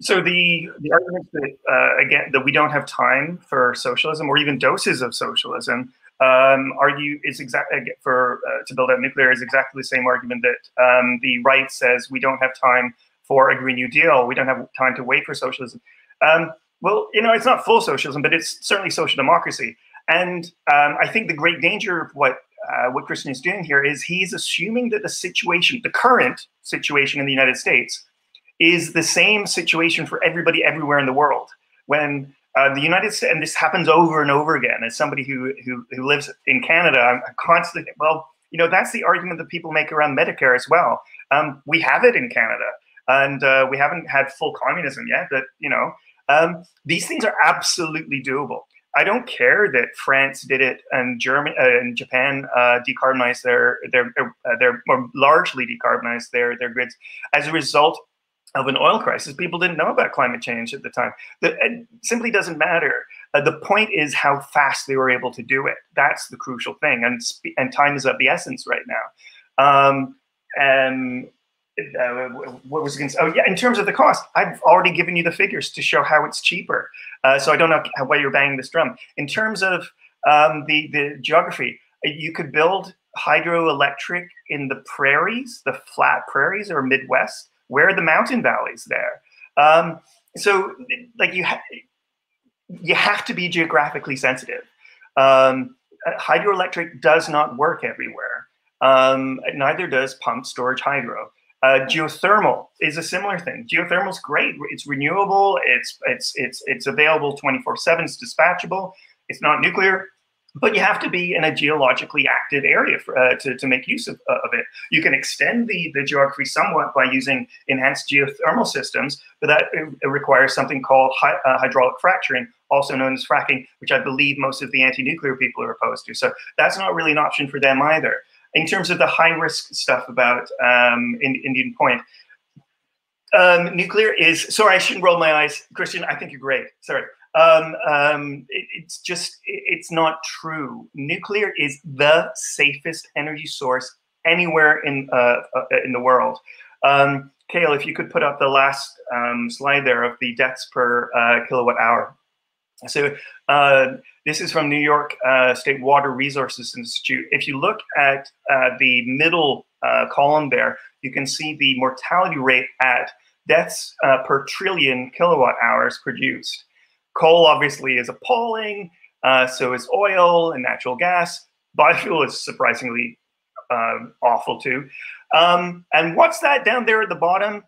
so the the argument that uh, again that we don't have time for socialism or even doses of socialism um, argue is exactly for uh, to build out nuclear is exactly the same argument that um, the right says we don't have time for a Green New Deal. We don't have time to wait for socialism. Um, well, you know, it's not full socialism, but it's certainly social democracy. And um, I think the great danger of what uh, what Christian is doing here is he's assuming that the situation, the current situation in the United States, is the same situation for everybody everywhere in the world. When uh, the United States, and this happens over and over again. As somebody who who, who lives in Canada, I'm constantly well. You know, that's the argument that people make around Medicare as well. Um, we have it in Canada, and uh, we haven't had full communism yet. But you know, um, these things are absolutely doable. I don't care that France did it and Germany uh, and Japan uh, decarbonized their their uh, their or largely decarbonized their their grids as a result of an oil crisis. People didn't know about climate change at the time. That it simply doesn't matter. Uh, the point is how fast they were able to do it. That's the crucial thing, and and time is of the essence right now. Um, and uh, what was against? Oh yeah, in terms of the cost, I've already given you the figures to show how it's cheaper. Uh, so I don't know why you're banging this drum. In terms of um, the the geography, uh, you could build hydroelectric in the prairies, the flat prairies or Midwest. Where are the mountain valleys there? Um, so like you ha- you have to be geographically sensitive. Um, hydroelectric does not work everywhere. Um, neither does pump storage hydro. Uh, geothermal is a similar thing. Geothermal is great. It's renewable. It's it's it's it's available 24/7. It's dispatchable. It's not nuclear, but you have to be in a geologically active area for, uh, to, to make use of, uh, of it. You can extend the, the geography somewhat by using enhanced geothermal systems, but that it requires something called hy uh, hydraulic fracturing, also known as fracking, which I believe most of the anti-nuclear people are opposed to. So that's not really an option for them either in terms of the high risk stuff about um, in, Indian Point, um, nuclear is sorry, I shouldn't roll my eyes, Christian. I think you're great. Sorry. Um, um, it, it's just it, it's not true. Nuclear is the safest energy source anywhere in uh, uh, in the world. Um, Kale, if you could put up the last um, slide there of the deaths per uh, kilowatt hour. So uh, this is from New York uh, State Water Resources Institute. If you look at uh, the middle uh, column there, you can see the mortality rate at deaths uh, per trillion kilowatt hours produced. Coal obviously is appalling, uh, so is oil and natural gas. Biofuel is surprisingly um, awful too. Um, and what's that down there at the bottom?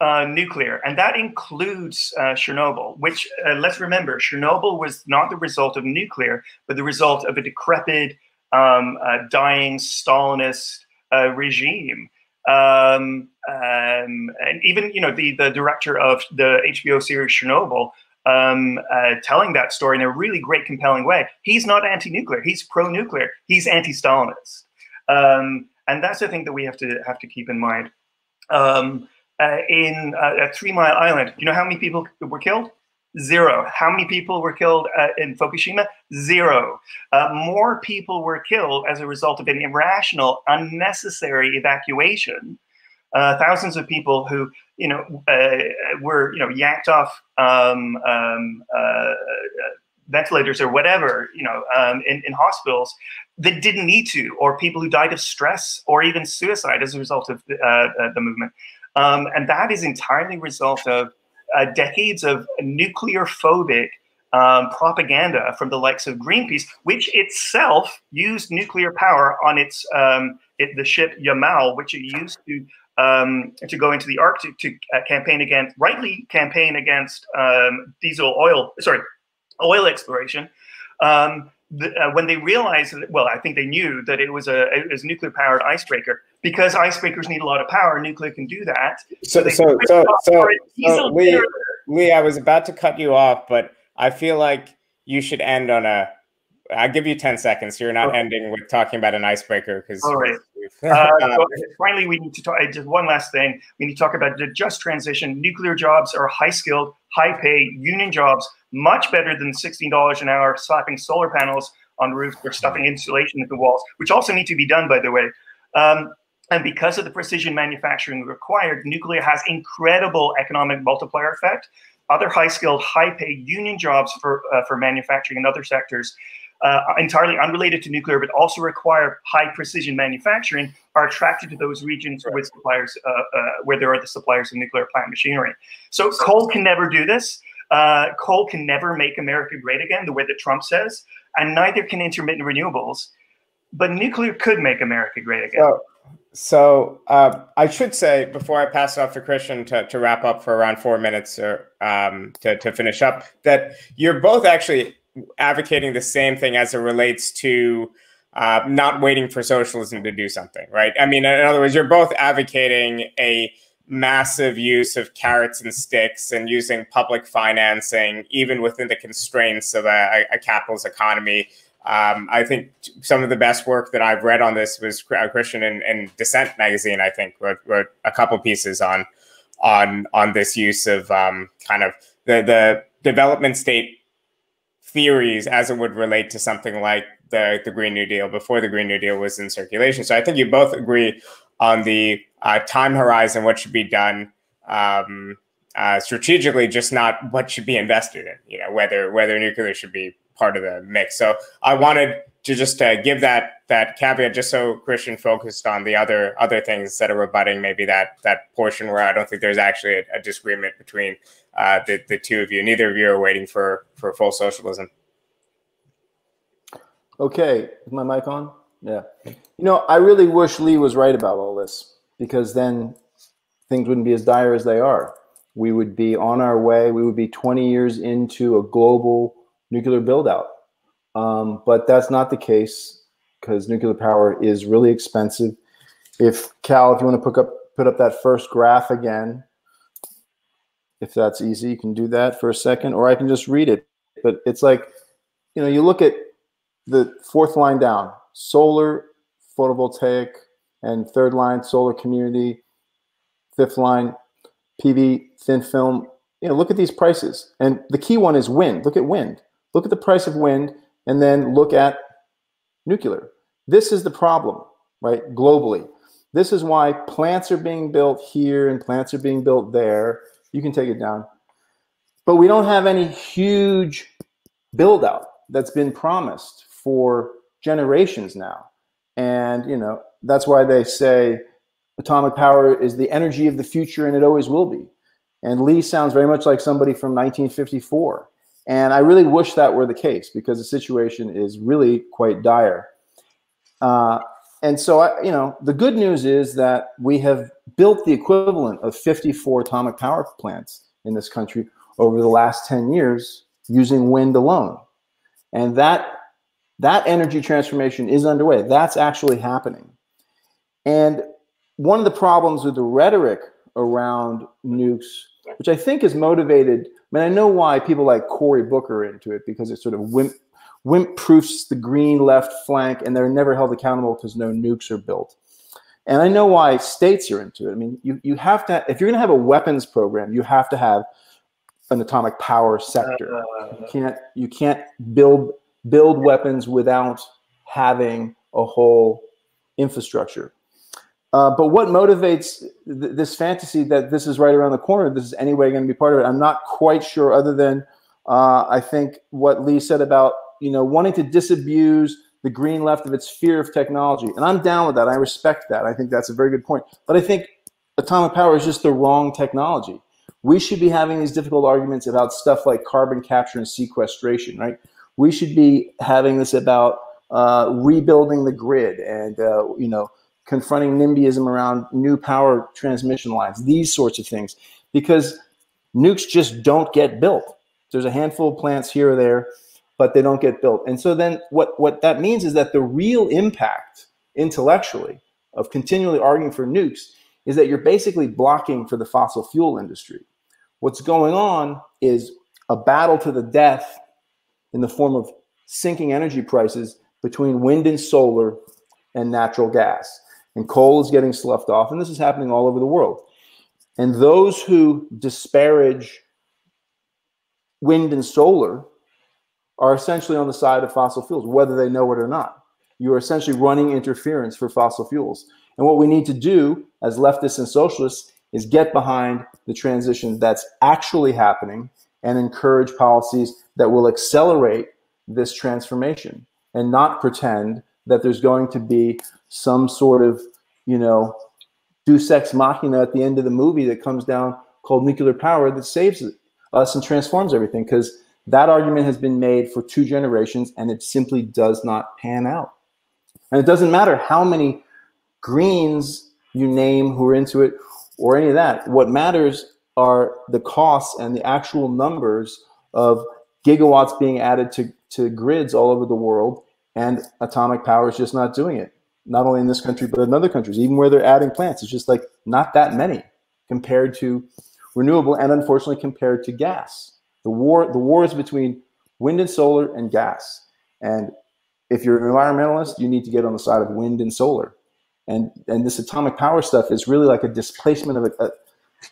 uh, nuclear, and that includes uh, Chernobyl, which uh, let's remember, Chernobyl was not the result of nuclear, but the result of a decrepit, um, uh, dying Stalinist uh, regime. Um, um, and even, you know, the, the director of the HBO series Chernobyl um, uh, telling that story in a really great, compelling way. He's not anti-nuclear. He's pro-nuclear. He's anti-Stalinist. Um, and that's the thing that we have to have to keep in mind. Um, uh, in uh, Three Mile Island. You know how many people were killed? Zero. How many people were killed uh, in Fukushima? Zero. Uh, more people were killed as a result of an irrational, unnecessary evacuation. Uh, thousands of people who, you know, uh, were, you know, yanked off um, um, ventilators or whatever, you know, um, in, in hospitals that didn't need to, or people who died of stress or even suicide as a result of the movement. Um, and that is entirely a result of uh, decades of nuclear phobic um, propaganda from the likes of Greenpeace, which itself used nuclear power on its um, it, the ship Yamal, which it used to um, to go into the Arctic to uh, campaign against, rightly campaign against um, diesel oil, sorry, oil exploration. Um, the, uh, when they realized, that, well, I think they knew that it was a it was nuclear powered icebreaker because icebreakers need a lot of power. Nuclear can do that. So, so, so, so, so, so Leigh, Leigh, I was about to cut you off, but I feel like you should end on a. I'll give you ten seconds. You're not okay. ending with talking about an icebreaker because. All right. uh, so finally, we need to talk. Just one last thing. We need to talk about the just transition. Nuclear jobs are high skilled, high pay union jobs, much better than sixteen dollars an hour slapping solar panels on roofs or stuffing insulation into walls, which also need to be done, by the way. Um, and because of the precision manufacturing required, nuclear has incredible economic multiplier effect. Other high-skilled, high-paid union jobs for, uh, for manufacturing and other sectors uh, entirely unrelated to nuclear, but also require high precision manufacturing, are attracted to those regions right. with suppliers uh, uh, where there are the suppliers of nuclear plant machinery. So coal can never do this. Uh, coal can never make America great again, the way that Trump says, and neither can intermittent renewables but nuclear could make America great again. So, so uh, I should say before I pass it off to Christian to, to wrap up for around four minutes or um, to, to finish up, that you're both actually advocating the same thing as it relates to uh, not waiting for socialism to do something, right? I mean, in other words, you're both advocating a massive use of carrots and sticks and using public financing, even within the constraints of a, a capitalist economy. Um, I think some of the best work that I've read on this was Christian and, and Dissent magazine. I think wrote, wrote, a couple pieces on on on this use of um, kind of the the development state theories as it would relate to something like the the Green New Deal before the Green New Deal was in circulation. So I think you both agree on the uh, time horizon, what should be done um, uh, strategically, just not what should be invested in. You know, whether whether nuclear should be part of the mix. So I wanted to just uh, give that that caveat, just so Christian focused on the other other things instead of rebutting maybe that that portion where I don't think there's actually a, a disagreement between uh, the the two of you. Neither of you are waiting for for full socialism. Okay, is my mic on? Yeah. You know, I really wish Leigh was right about all this because then things wouldn't be as dire as they are. We would be on our way. We would be 20 years into a global nuclear build out. Um, but that's not the case because nuclear power is really expensive. If Cal, if you want to put up put up that first graph again, if that's easy, you can do that for a second, or I can just read it. But it's like, you know, you look at the fourth line down, solar, photovoltaic, and third line solar community, fifth line PV thin film. You know, look at these prices. And the key one is wind. Look at wind. Look at the price of wind and then look at nuclear. This is the problem, right? Globally. This is why plants are being built here and plants are being built there. You can take it down. But we don't have any huge build out that's been promised for generations now. And, you know, that's why they say atomic power is the energy of the future and it always will be. And Leigh sounds very much like somebody from 1954. And I really wish that were the case because the situation is really quite dire. Uh, and so, I, you know, the good news is that we have built the equivalent of 54 atomic power plants in this country over the last 10 years using wind alone. And that that energy transformation is underway. That's actually happening. And one of the problems with the rhetoric around nukes, which I think is motivated, I mean, I know why people like Cory Booker into it because it sort of wimp, wimp proofs the green left flank and they're never held accountable because no nukes are built. And I know why states are into it. I mean, you, you have to, if you're going to have a weapons program, you have to have an atomic power sector. You uh, can't, you can't build build weapons without having a whole infrastructure. Uh, but what motivates th- this fantasy that this is right around the corner, this is anyway going to be part of it? I'm not quite sure, other than uh, I think what Leigh said about you know wanting to disabuse the green left of its fear of technology, and I'm down with that. I respect that. I think that's a very good point. But I think atomic power is just the wrong technology. We should be having these difficult arguments about stuff like carbon capture and sequestration, right? We should be having this about uh, rebuilding the grid and uh, you know confronting NIMBYism around new power transmission lines, these sorts of things, because nukes just don't get built. There's a handful of plants here or there, but they don't get built. And so then what, what that means is that the real impact intellectually of continually arguing for nukes is that you're basically blocking for the fossil fuel industry. What's going on is a battle to the death in the form of sinking energy prices between wind and solar and natural gas. And coal is getting sloughed off, and this is happening all over the world. And those who disparage wind and solar are essentially on the side of fossil fuels, whether they know it or not. You are essentially running interference for fossil fuels. And what we need to do as leftists and socialists is get behind the transition that's actually happening and encourage policies that will accelerate this transformation and not pretend that there's going to be some sort of, you know, deus ex machina at the end of the movie that comes down called nuclear power that saves us and transforms everything because that argument has been made for two generations and it simply does not pan out. And it doesn't matter how many greens you name who are into it or any of that. What matters are the costs and the actual numbers of gigawatts being added to, to grids all over the world. And atomic power is just not doing it. Not only in this country, but in other countries, even where they're adding plants. It's just like not that many compared to renewable and unfortunately compared to gas. The war, the war is between wind and solar and gas. And if you're an environmentalist, you need to get on the side of wind and solar. And and this atomic power stuff is really like a displacement of a, a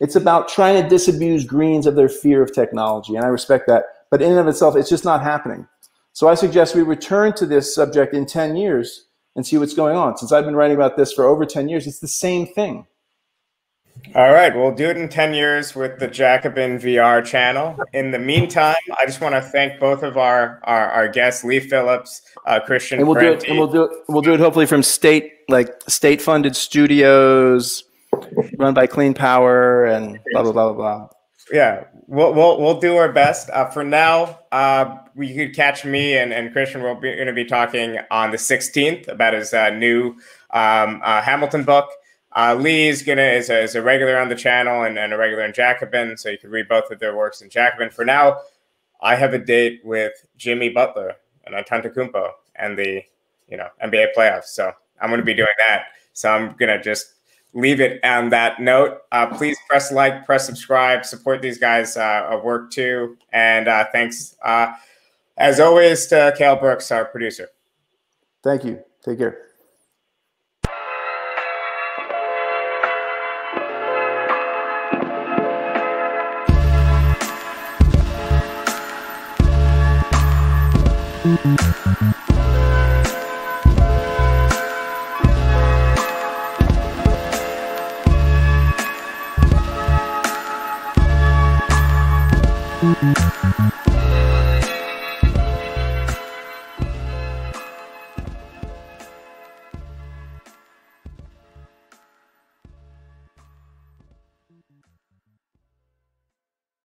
it's about trying to disabuse Greens of their fear of technology, and I respect that. But in and of itself, it's just not happening. So I suggest we return to this subject in 10 years and see what's going on. Since I've been writing about this for over 10 years, it's the same thing. All right, we'll do it in 10 years with the Jacobin VR channel. In the meantime, I just want to thank both of our our, our guests, Leigh Phillips, uh, Christian. And we'll do it. And we'll do it. We'll do it hopefully from state like state funded studios, run by Clean Power, and blah blah blah blah blah. Yeah, we'll we'll, we'll do our best. Uh, for now, uh, you could catch me and, and Christian. We're going to be talking on the 16th about his uh, new um, uh, Hamilton book. Uh, Leigh is gonna is a, is a regular on the channel and, and a regular in Jacobin, so you can read both of their works in Jacobin. For now, I have a date with Jimmy Butler and Antetokounmpo and the you know NBA playoffs. So I'm going to be doing that. So I'm going to just leave it on that note. Uh, please press like, press subscribe, support these guys' uh, work too, and uh, thanks uh, as always to Cale Brooks, our producer. Thank you. Take care.